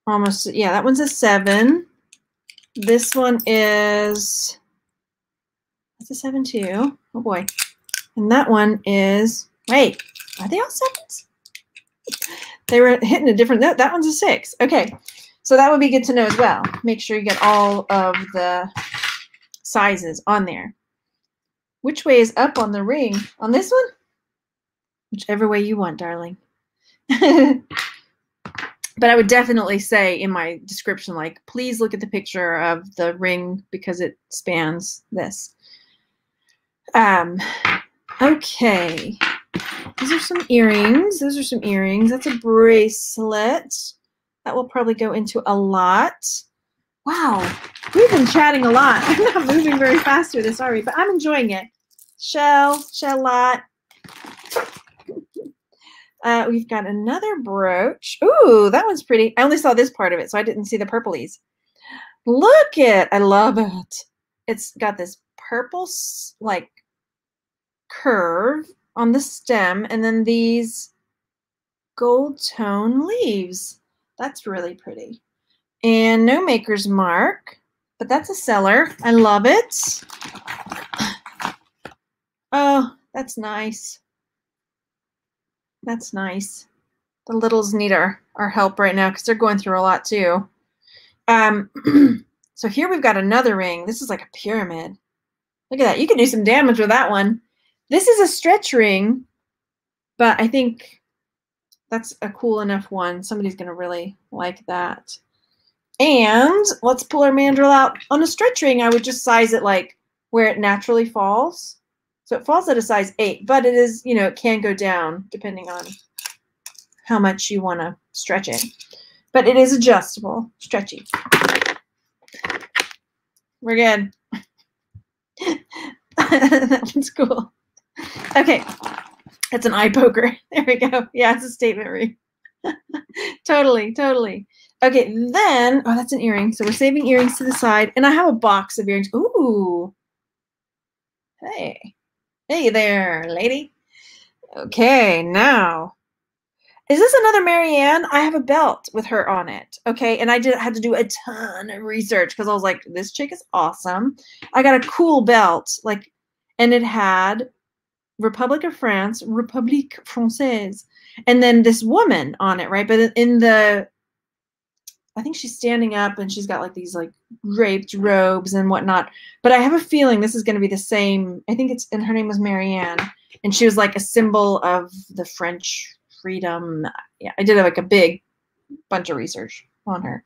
a, almost, yeah, that one's a seven. This one is, that's a seven too. Oh boy. And that one is, wait, are they all sevens? They were hitting a different, that, that one's a six. Okay, so that would be good to know as well. Make sure you get all of the sizes on there. Which way is up on the ring? On this one? Whichever way you want, darling. but I would definitely say in my description, like, please look at the picture of the ring because it spans this. Um, Okay. These are some earrings. Those are some earrings. That's a bracelet. That will probably go into a lot. Wow. We've been chatting a lot. I'm not moving very fast through this, sorry, but I'm enjoying it. Shell, shell lot. Uh, we've got another brooch. Ooh, that one's pretty. I only saw this part of it, so I didn't see the purplies. Look it. I love it. It's got this purple, like curve on the stem and then these gold tone leaves. That's really pretty. And no maker's mark, but that's a seller. I love it. Oh, that's nice. That's nice. The littles need our, our help right now because they're going through a lot too. Um, so here we've got another ring. This is like a pyramid. Look at that. You can do some damage with that one. This is a stretch ring, but I think that's a cool enough one. Somebody's going to really like that. And let's pull our mandrel out on a stretch ring. I would just size it like where it naturally falls. So it falls at a size 8, but it is, you know, it can go down depending on how much you want to stretch it. But it is adjustable, stretchy. We're good. that one's cool. Okay. That's an eye poker. There we go. Yeah, it's a statement ring. totally, totally. Okay, then, oh, that's an earring. So we're saving earrings to the side. And I have a box of earrings. Ooh. Hey. Hey there, lady. Okay, now. Is this another Marianne? I have a belt with her on it. Okay, and I did had to do a ton of research because I was like, this chick is awesome. I got a cool belt, like, and it had Republic of France, République Française, and then this woman on it, right? But in the I think she's standing up and she's got like these like draped robes and whatnot. But I have a feeling this is going to be the same. I think it's and her name was Marianne, and she was like a symbol of the French freedom. Yeah, I did like a big bunch of research on her.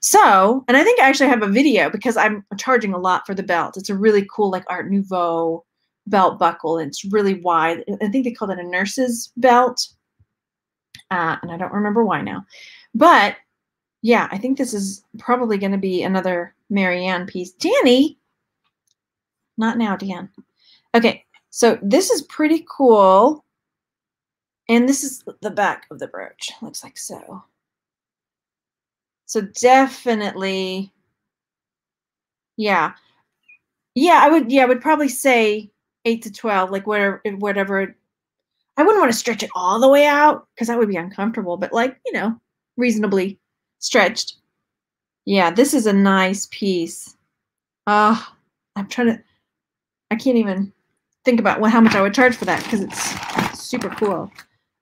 So, and I think I actually have a video because I'm charging a lot for the belt. It's a really cool like Art Nouveau belt buckle. It's really wide. I think they called it a nurse's belt. Uh, and I don't remember why now. But yeah, I think this is probably going to be another Marianne piece. Danny, not now, Dan. Okay, so this is pretty cool. And this is the back of the brooch. Looks like so. So definitely, yeah. Yeah, I would, yeah, I would probably say 8 to 12, like whatever, whatever. I wouldn't want to stretch it all the way out because that would be uncomfortable, but like, you know, reasonably stretched. Yeah, this is a nice piece. Ah, uh, I'm trying to, I can't even think about what, how much I would charge for that because it's super cool.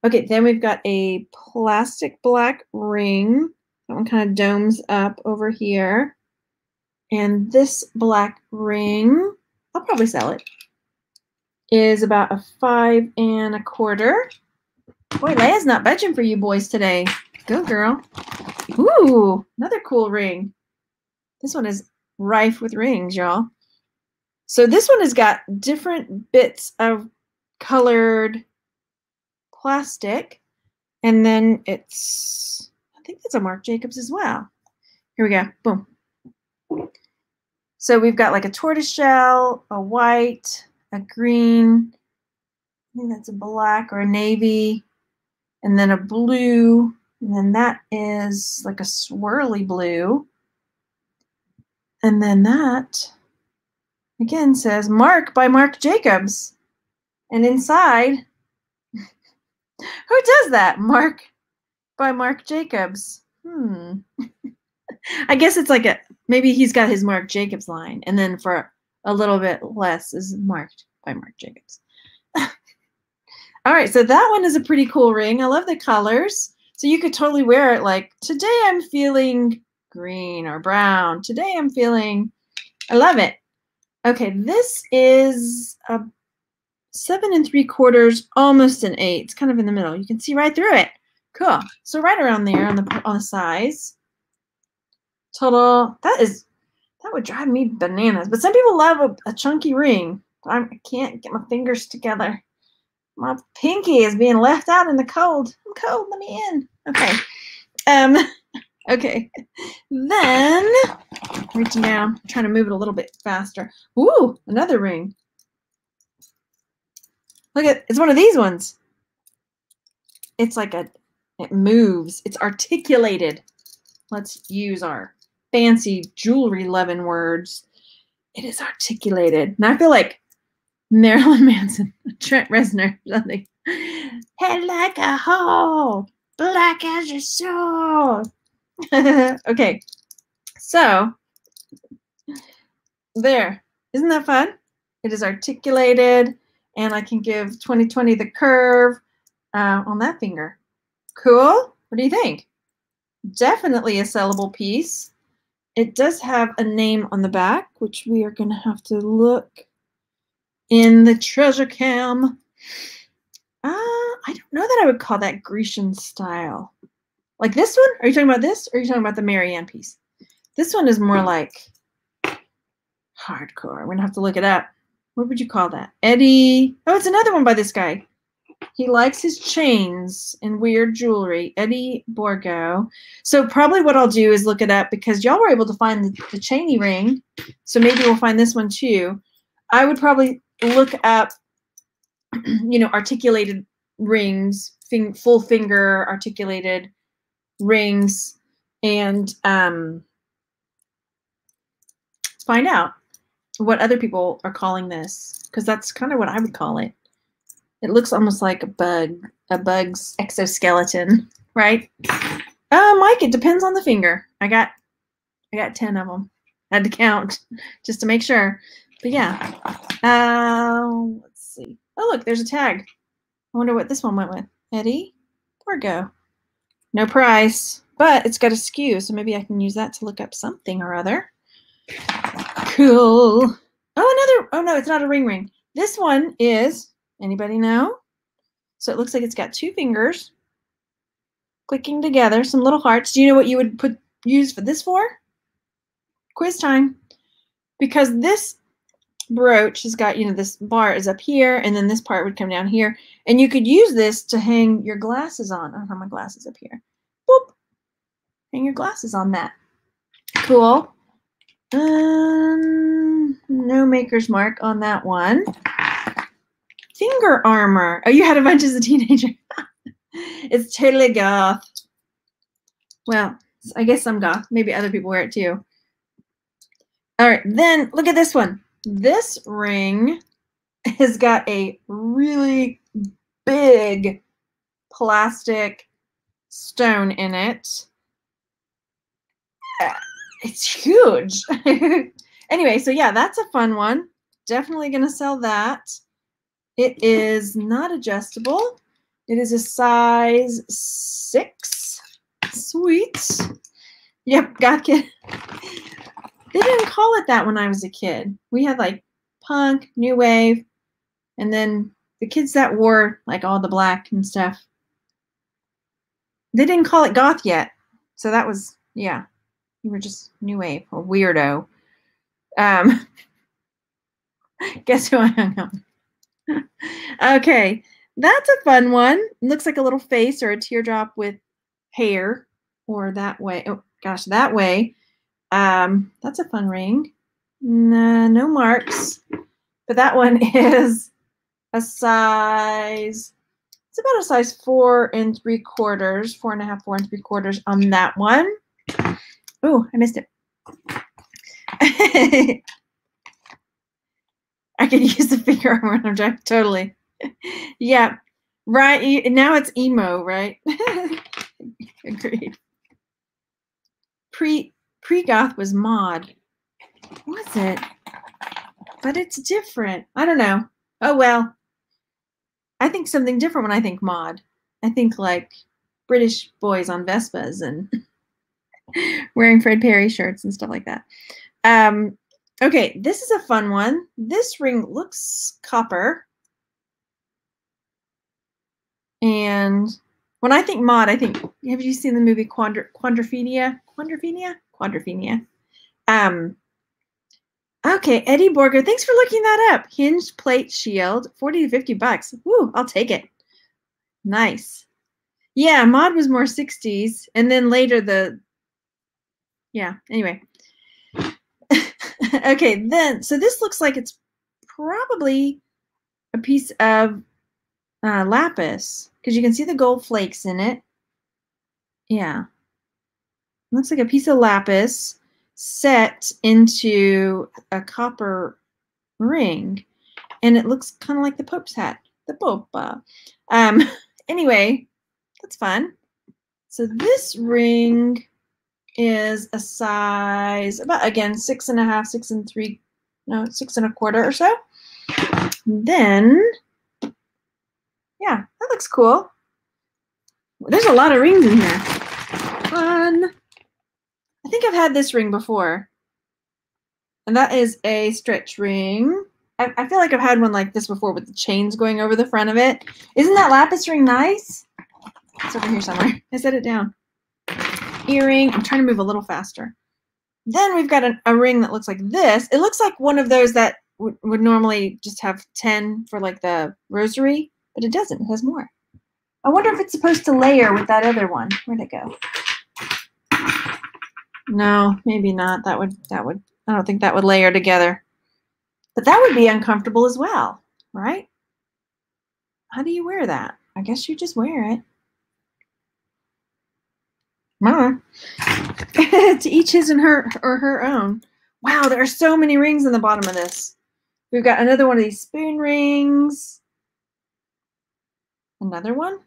Okay, then we've got a plastic black ring. That one kind of domes up over here. And this black ring, I'll probably sell it, is about a five and a quarter. Boy, Leia's not budging for you boys today. Go, girl. Ooh, another cool ring. This one is rife with rings, y'all. So this one has got different bits of colored plastic. And then it's, I think it's a Marc Jacobs as well. Here we go. Boom. So we've got like a tortoise shell, a white, a green, I think that's a black or a navy, and then a blue, and then that is like a swirly blue. And then that again says Marc by Marc Jacobs. And inside, who does that? Marc by Marc Jacobs. Hmm. I guess it's like a maybe he's got his Marc Jacobs line, and then for a little bit less is marked by Marc Jacobs. All right, so that one is a pretty cool ring. I love the colors. So you could totally wear it like, today I'm feeling green or brown. Today I'm feeling, I love it. Okay, this is a seven and three quarters, almost an eight. It's kind of in the middle. You can see right through it. Cool. So right around there on the on the size. Total. That is that would drive me bananas. But some people love a, a chunky ring. I can't get my fingers together. My pinky is being left out in the cold. I'm cold. Let me in. Okay. Um. Okay. Then reaching down, trying to move it a little bit faster. Ooh, another ring. Look at it's one of these ones. It's like a it moves. It's articulated. Let's use our fancy jewelry loving words. It is articulated. And I feel like Marilyn Manson, Trent Reznor, something. Head like a hole, black as your soul. okay, so there. Isn't that fun? It is articulated, and I can give 2020 the curve. uh, on that finger. Cool. What do you think? Definitely a sellable piece. It does have a name on the back, which we are going to have to look in the treasure cam. Uh, I don't know that I would call that Grecian style. Like this one? Are you talking about this? Or are you talking about the Marianne piece? This one is more like hardcore. We're going to have to look it up. What would you call that? Eddie. Oh, it's another one by this guy. He likes his chains and weird jewelry. Eddie Borgo. So probably what I'll do is look it up because y'all were able to find the, the chainy ring. So maybe we'll find this one too. I would probably look up, you know, articulated rings, fing full finger articulated rings, and um, find out what other people are calling this because that's kind of what I would call it. It looks almost like a bug, a bug's exoskeleton, right? Uh, Mike, it depends on the finger. I got, I got 10 of them. I had to count just to make sure. But yeah, uh, let's see. Oh, look, there's a tag. I wonder what this one went with. Eddie Borgo. No price, but it's got a SKU, so maybe I can use that to look up something or other. Cool. Oh, another. Oh, no, it's not a ring ring. This one is, anybody know? So it looks like it's got two fingers clicking together, some little hearts. Do you know what you would put use for this for? Quiz time. Because this brooch has got, you know, this bar is up here, and then this part would come down here. And you could use this to hang your glasses on. I don't have my glasses up here. Boop. Hang your glasses on that. Cool. Um, no maker's mark on that one. Finger armor. Oh, you had a bunch as a teenager. it's totally goth. Well, I guess I'm goth. Maybe other people wear it too. All right, then look at this one. This ring has got a really big plastic stone in it uh, it's huge. anyway, so yeah, that's a fun one. Definitely going to sell that. It is not adjustable. It is a size six. Sweet. Yep, got it. They didn't call it that when I was a kid. We had like punk, new wave, and then the kids that wore like all the black and stuff. They didn't call it goth yet. So that was, yeah. You were just new wave, a weirdo. Um, guess who I hung up? Okay, that's a fun one. looks like a little face or a teardrop with hair, or that way. Oh gosh, that way. Um, that's a fun ring. No, no marks, but that one is a size. It's about a size four and three quarters, four and a half, four and three quarters on that one. Oh, I missed it. I could use the finger when I'm driving. Totally. yeah. Right. Now it's emo, right? Agreed. Pre pre goth was mod. Was it? But it's different. I don't know. Oh well. I think something different when I think mod. I think like British boys on Vespas and wearing Fred Perry shirts and stuff like that. Um, okay, this is a fun one. This ring looks copper. And when I think mod, I think, have you seen the movie Quandr Quadrophenia? Quadrophenia? Um, okay, Eddie Borgo, thanks for looking that up. Hinge plate shield, 40 to 50 bucks. Woo, I'll take it. Nice. Yeah, mod was more 60s. And then later the yeah, anyway. okay, then, so this looks like it's probably a piece of uh, lapis because you can see the gold flakes in it. Yeah. Looks like a piece of lapis set into a copper ring. And it looks kind of like the Pope's hat. The Pope. Um, anyway, that's fun. So this ring is a size about again six and a half, six and three, no, six and a quarter or so. Then, yeah, that looks cool. There's a lot of rings in here. Fun. I think I've had this ring before. And that is a stretch ring. I, I, feel like I've had one like this before with the chains going over the front of it. Isn't that lapis ring nice? It's over here somewhere. I set it down. Earring. I'm trying to move a little faster. Then we've got a, a ring that looks like this. It looks like one of those that would normally just have 10 for like the rosary, but it doesn't. It has more. I wonder if it's supposed to layer with that other one. Where'd it go? No, maybe not. That would, that would, I don't think that would layer together. But that would be uncomfortable as well, right? How do you wear that? I guess you just wear it. Mama. to each his and her or her own. Wow, there are so many rings in the bottom of this. We've got another one of these spoon rings. Another one?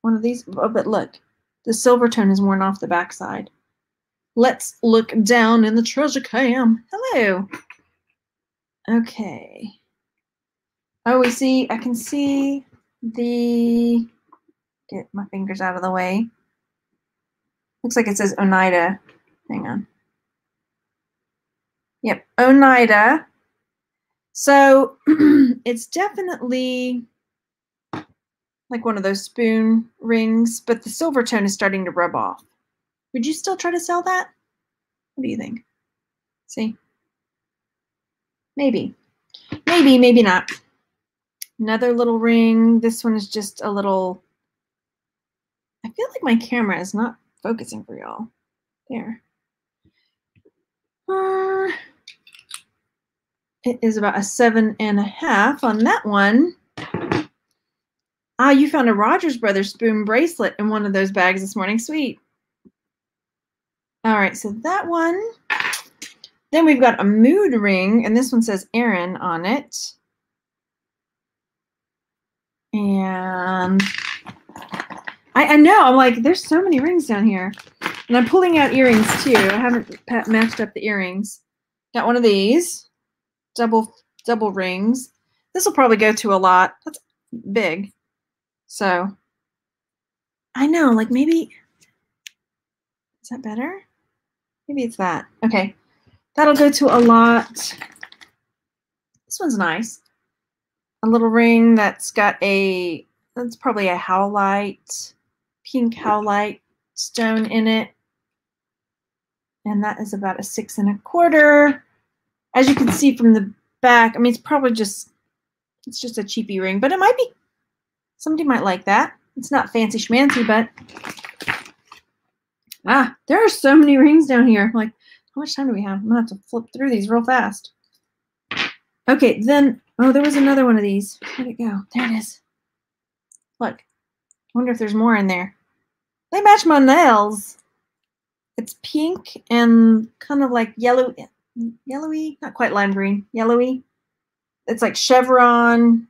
One of these. Oh, but look, the silver tone is worn off the backside. Let's look down in the treasure cam. Hello. Okay. Oh, we see, I can see the, get my fingers out of the way. Looks like it says Oneida. Hang on. Yep, Oneida. So it's definitely like one of those spoon rings, but the silver tone is starting to rub off. Would you still try to sell that? What do you think? See? Maybe. Maybe, maybe not. Another little ring. This one is just a little... I feel like my camera is not focusing for y'all. There. Uh, it is about a seven and a half on that one. Ah, you found a Rogers Brothers spoon bracelet in one of those bags this morning. Sweet. All right, so that one. Then we've got a mood ring, and this one says Aaron on it. And I, I know, I'm like, there's so many rings down here. And I'm pulling out earrings too. I haven't matched up the earrings. Got one of these, double double rings. This will probably go to a lot. That's big. So I know, like maybe, is that better? Maybe it's that. Okay. That'll go to a lot. This one's nice. A little ring that's got a, that's probably a howlite, pink howlite stone in it. And that is about a six and a quarter. As you can see from the back, I mean, it's probably just, it's just a cheapy ring, but it might be, somebody might like that. It's not fancy schmancy, but, ah, there are so many rings down here. Like, how much time do we have? I'm gonna have to flip through these real fast. Okay, then, oh, there was another one of these. Where'd it go? There it is. Look, I wonder if there's more in there. They match my nails. It's pink and kind of like yellow, yellowy, not quite lime green, yellowy. It's like chevron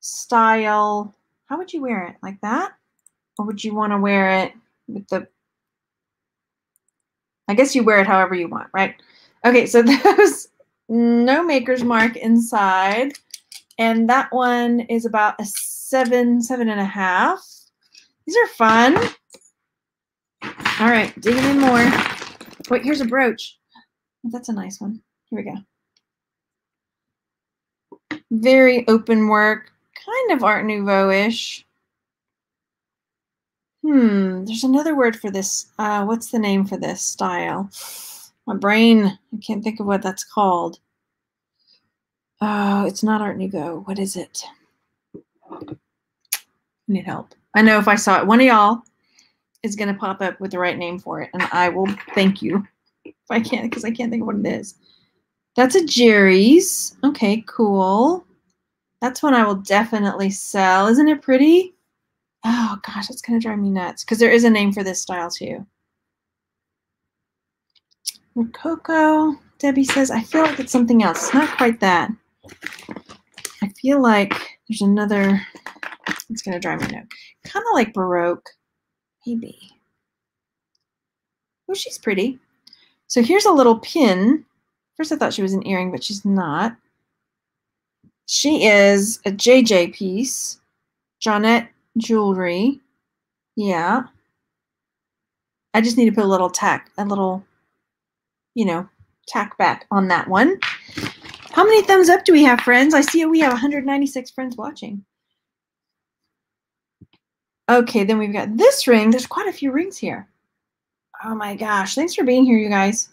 style. How would you wear it? Like that? Or would you want to wear it with the I guess you wear it however you want, right? Okay, so there's no maker's mark inside. And that one is about a seven, seven and a half. These are fun. All right, digging in more. Wait, here's a brooch. That's a nice one. Here we go. Very open work, kind of Art Nouveau-ish. Hmm, there's another word for this. Uh, what's the name for this style? My brain, I can't think of what that's called. Oh, it's not Art Nouveau. What is it? I need help. I know if I saw it, one of y'all is going to pop up with the right name for it, and I will thank you if I can't, because I can't think of what it is. That's a Gerry's. Okay, cool. That's one I will definitely sell. Isn't it pretty? Oh gosh, it's gonna drive me nuts because there is a name for this style too. Rococo, Debbie says, I feel like it's something else. It's not quite that. I feel like there's another, it's gonna drive me nuts. Kind of like Baroque, maybe. Oh, she's pretty. So here's a little pin. First I thought she was an earring, but she's not. She is a JJ piece. Jonette jewelry. Yeah. I just need to put a little tack, a little, you know, tack back on that one. How many thumbs up do we have, friends? I see we have 196 friends watching. Okay, then we've got this ring. There's quite a few rings here. Oh my gosh. Thanks for being here, you guys.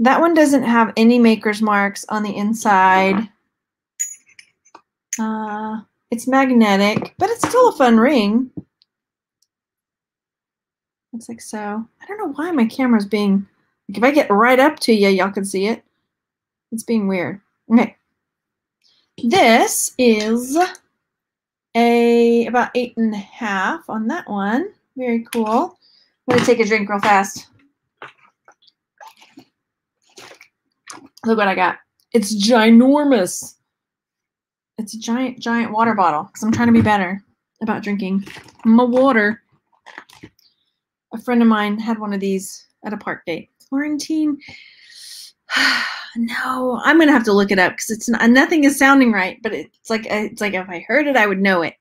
That one doesn't have any maker's marks on the inside. Uh, it's magnetic, but it's still a fun ring. Looks like so. I don't know why my camera's being, like if I get right up to you, y'all can see it. It's being weird. Okay. This is a about eight and a half on that one. Very cool. I'm gonna take a drink real fast. Look what I got. It's ginormous. It's a giant, giant water bottle because I'm trying to be better about drinking my water. A friend of mine had one of these at a park date. Quarantine. no, I'm gonna have to look it up because it's not, nothing is sounding right. But it's like it's like if I heard it, I would know it.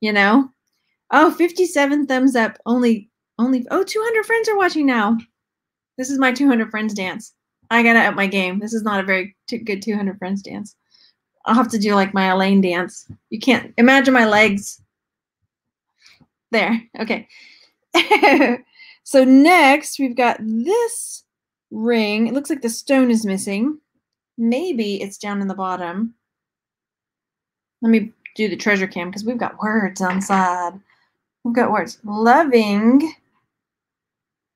You know. Oh, 57 thumbs up. Only only oh 200 friends are watching now. This is my 200 friends dance. I gotta up my game. This is not a very good 200 friends dance. I'll have to do like my Elaine dance. You can't imagine my legs. There. Okay. so next we've got this ring. It looks like the stone is missing. Maybe it's down in the bottom. Let me do the treasure cam because we've got words on side. We've got words. Loving.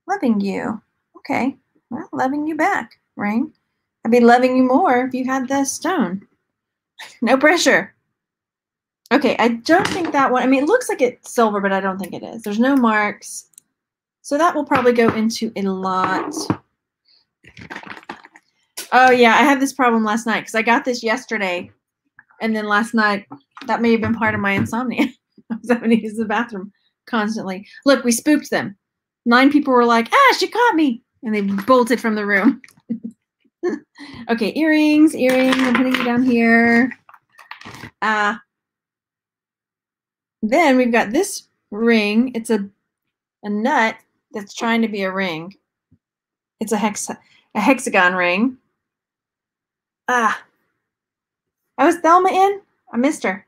Loving you. Okay. Well, loving you back, ring. I'd be loving you more if you had the stone. No pressure. Okay, I don't think that one, I mean, it looks like it's silver, but I don't think it is. There's no marks. So that will probably go into a lot. Oh, yeah, I had this problem last night because I got this yesterday. And then last night, that may have been part of my insomnia. I was having to use the bathroom constantly. Look, we spooked them. Nine people were like, ah, she caught me. And they bolted from the room. okay, earrings, earrings. I'm putting you down here. Uh, then we've got this ring. It's a, a nut that's trying to be a ring. It's a, hex, a hexagon ring. Ah. Oh, is Thelma in? I missed her.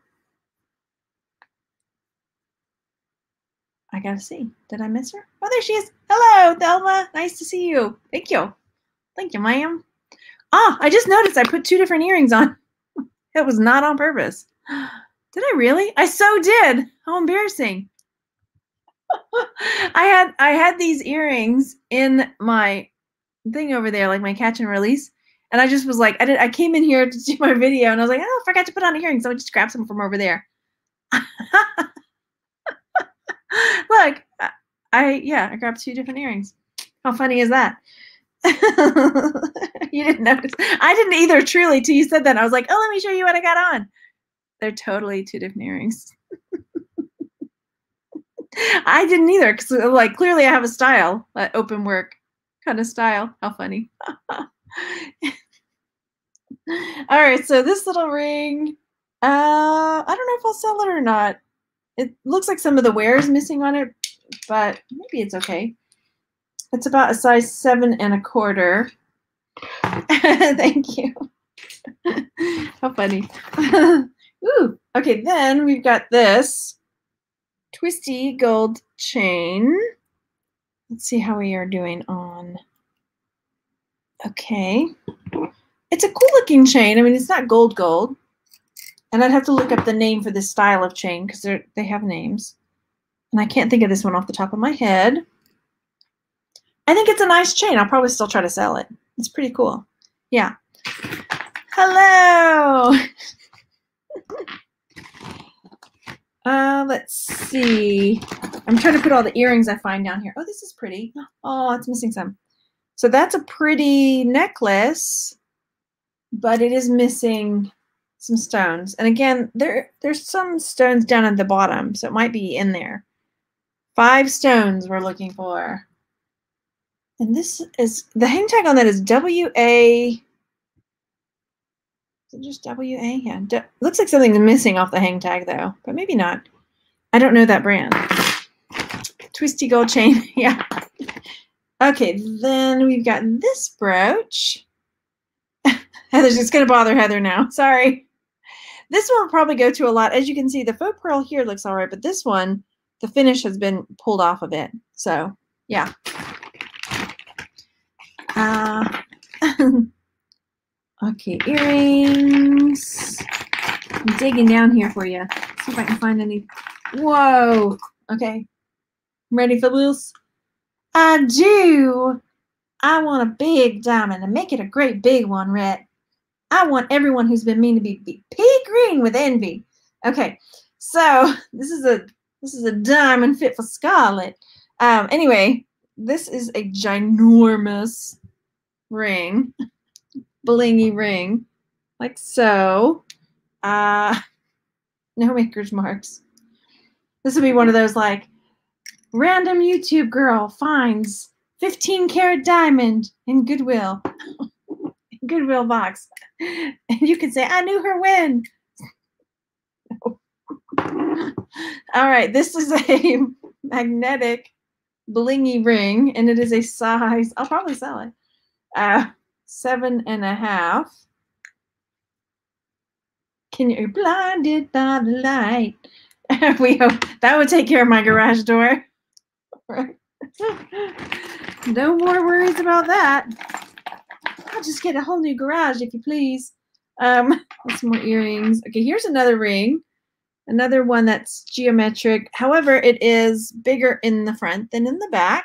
I gotta see. Did I miss her? Oh, there she is. Hello, Thelma. Nice to see you. Thank you. Thank you, ma'am. Ah, I just noticed I put two different earrings on. it was not on purpose. Did I really? I so did. How embarrassing. I had I had these earrings in my thing over there, like my catch and release. And I just was like, I did I came in here to do my video and I was like, oh, I forgot to put on earrings. So I just grabbed some from over there. Look, I yeah, I grabbed two different earrings. How funny is that? you didn't notice. I didn't either, truly, till you said that. I was like, oh, let me show you what I got on. They're totally two different earrings. I didn't either, because like clearly I have a style, open work kind of style. How funny. All right, so this little ring, uh, I don't know if I'll sell it or not. It looks like some of the wear is missing on it, but maybe it's okay. It's about a size seven and a quarter. Thank you. How funny. Ooh, okay, then we've got this twisty gold chain. Let's see how we are doing on. Okay. It's a cool looking chain. I mean, it's not gold gold. And I'd have to look up the name for this style of chain because they have names. And I can't think of this one off the top of my head. I think it's a nice chain. I'll probably still try to sell it. It's pretty cool. Yeah. Hello. uh, let's see. I'm trying to put all the earrings I find down here. Oh, this is pretty. Oh, it's missing some. So that's a pretty necklace, but it is missing some stones. And again, there there's some stones down at the bottom, so it might be in there. Five stones we're looking for. And this is the hang tag on that is W A. Is it just W A? Yeah. D looks like something's missing off the hang tag though, but maybe not. I don't know that brand. Twisty gold chain. yeah. Okay, then we've got this brooch. Heather's just going to bother Heather now. Sorry. This one will probably go to a lot. As you can see, the faux pearl here looks all right, but this one, the finish has been pulled off of it. So, yeah. Uh, okay, earrings. I'm digging down here for you. See if I can find any. Whoa. Okay. Ready for this? I do. I want a big diamond and make it a great big one, Rhett. I want everyone who's been mean to be, be pea green with envy. Okay, so this is a this is a diamond fit for Scarlett. Um, anyway, this is a ginormous ring, blingy ring, like so. Uh, no maker's marks. This would be one of those like random YouTube girl finds 15 karat diamond in Goodwill. Goodwill box. And you can say, I knew her when. All right, this is a magnetic blingy ring, and it is a size, I'll probably sell it, uh, seven and a half. Can you blinded by the light? we hope that would take care of my garage door. no more worries about that. I'll just get a whole new garage if you please. Um, some more earrings. Okay, here's another ring. Another one that's geometric. However, it is bigger in the front than in the back.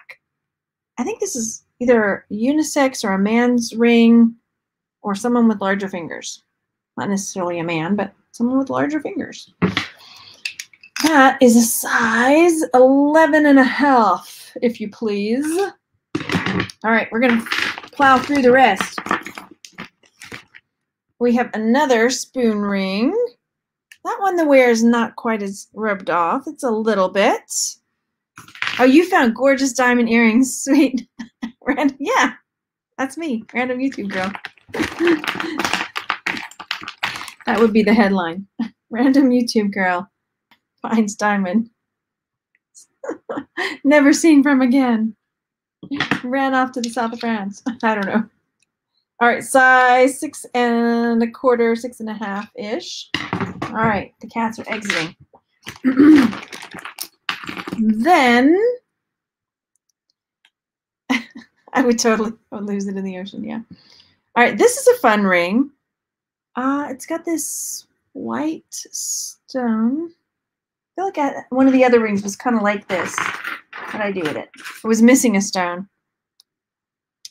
I think this is either unisex or a man's ring or someone with larger fingers. Not necessarily a man, but someone with larger fingers. That is a size 11 and a half, if you please. All right, we're going to plow through the rest. We have another spoon ring. That one, the wear is not quite as rubbed off. It's a little bit. Oh, you found gorgeous diamond earrings. Sweet. Yeah, that's me. Random YouTube girl. that would be the headline. Random YouTube girl finds diamond. Never seen from again. Ran off to the south of France. I don't know. All right, size six and a quarter, six and a half ish. All right, the cats are exiting. then I would totally I would lose it in the ocean. Yeah. All right, this is a fun ring. Uh, it's got this white stone I feel like I, one of the other rings was kind of like this. What did I do with it? It was missing a stone.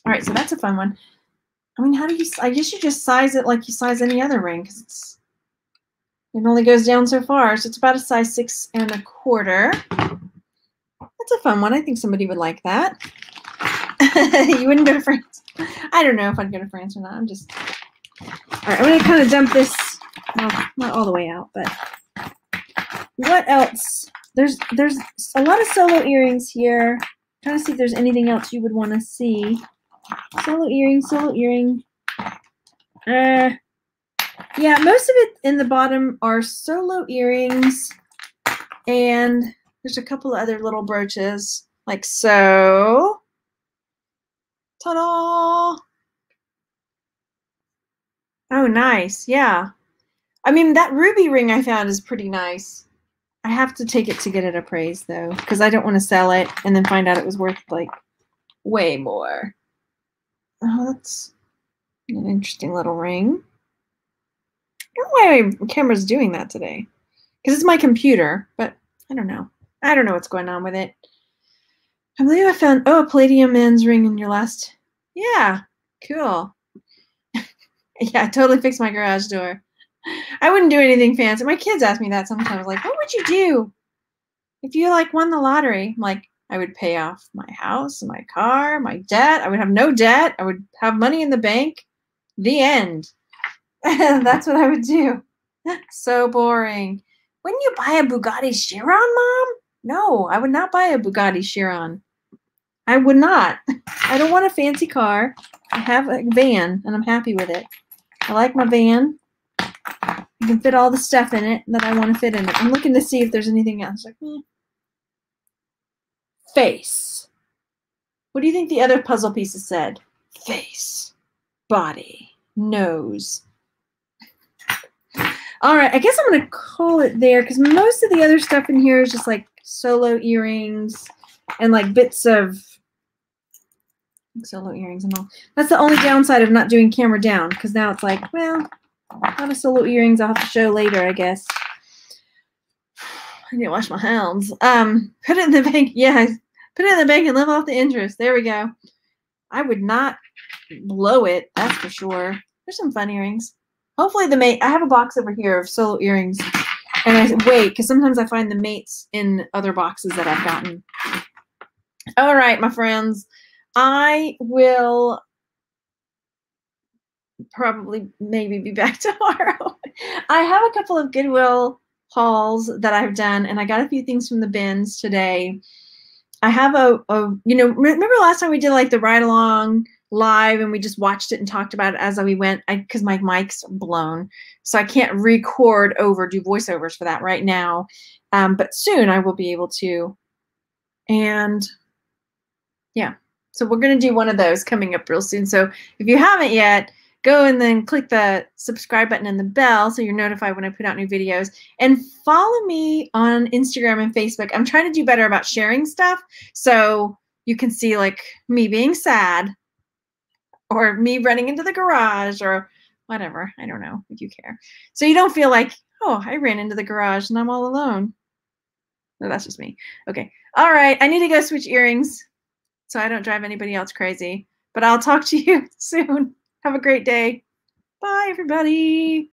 All right, so that's a fun one. I mean, how do you? I guess you just size it like you size any other ring because it's it only goes down so far. So it's about a size six and a quarter. That's a fun one. I think somebody would like that. you wouldn't go to France. I don't know if I'd go to France or not. I'm just. All right, I'm gonna kind of dump this. Well, not all the way out, but what else? There's there's a lot of solo earrings here. Trying to see if there's anything else you would want to see. Solo earring, solo earring. Uh, yeah, most of it in the bottom are solo earrings, and there's a couple of other little brooches, like so. Ta-da! Oh, nice. Yeah. I mean, that ruby ring I found is pretty nice. I have to take it to get it appraised though, because I don't want to sell it and then find out it was worth like way more. Oh, that's an interesting little ring. I don't know why my camera's doing that today. Because it's my computer, but I don't know. I don't know what's going on with it. I believe I found, oh, a palladium man's ring in your last. Yeah, cool. yeah, I totally fixed my garage door. I wouldn't do anything fancy. My kids ask me that sometimes, like, what would you do if you like won the lottery? I'm like, I would pay off my house, my car, my debt. I would have no debt. I would have money in the bank. The end. That's what I would do. so boring. Wouldn't you buy a Bugatti Chiron, Mom? No, I would not buy a Bugatti Chiron. I would not. I don't want a fancy car. I have a van and I'm happy with it. I like my van. You can fit all the stuff in it that I want to fit in it. I'm looking to see if there's anything else. Like, hmm. Face. What do you think the other puzzle pieces said? Face, body, nose. All right, I guess I'm going to call it there because most of the other stuff in here is just like solo earrings and like bits of solo earrings and all. That's the only downside of not doing camera down because now it's like, well, a lot of solo earrings I'll have to show later, I guess. I need to wash my hands. Um, put it in the bank. Yeah, put it in the bank and live off the interest. There we go. I would not blow it, that's for sure. There's some fun earrings. Hopefully the mate, I have a box over here of solo earrings. And I wait, because sometimes I find the mates in other boxes that I've gotten. All right, my friends. I will probably maybe be back tomorrow. I have a couple of Goodwill hauls that I've done, and I got a few things from the bins today. I have a, a you know, remember last time we did like the ride along live and we just watched it and talked about it as we went I because my mic's blown so i can't record over do voiceovers for that right now um, but soon i will be able to and yeah so we're going to do one of those coming up real soon so if you haven't yet go and then click the subscribe button and the bell so you're notified when i put out new videos and follow me on instagram and facebook i'm trying to do better about sharing stuff so you can see like me being sad or me running into the garage or whatever. I don't know if you care. So you don't feel like, oh, I ran into the garage and I'm all alone. No, that's just me. Okay. All right. I need to go switch earrings so I don't drive anybody else crazy. But I'll talk to you soon. Have a great day. Bye, everybody.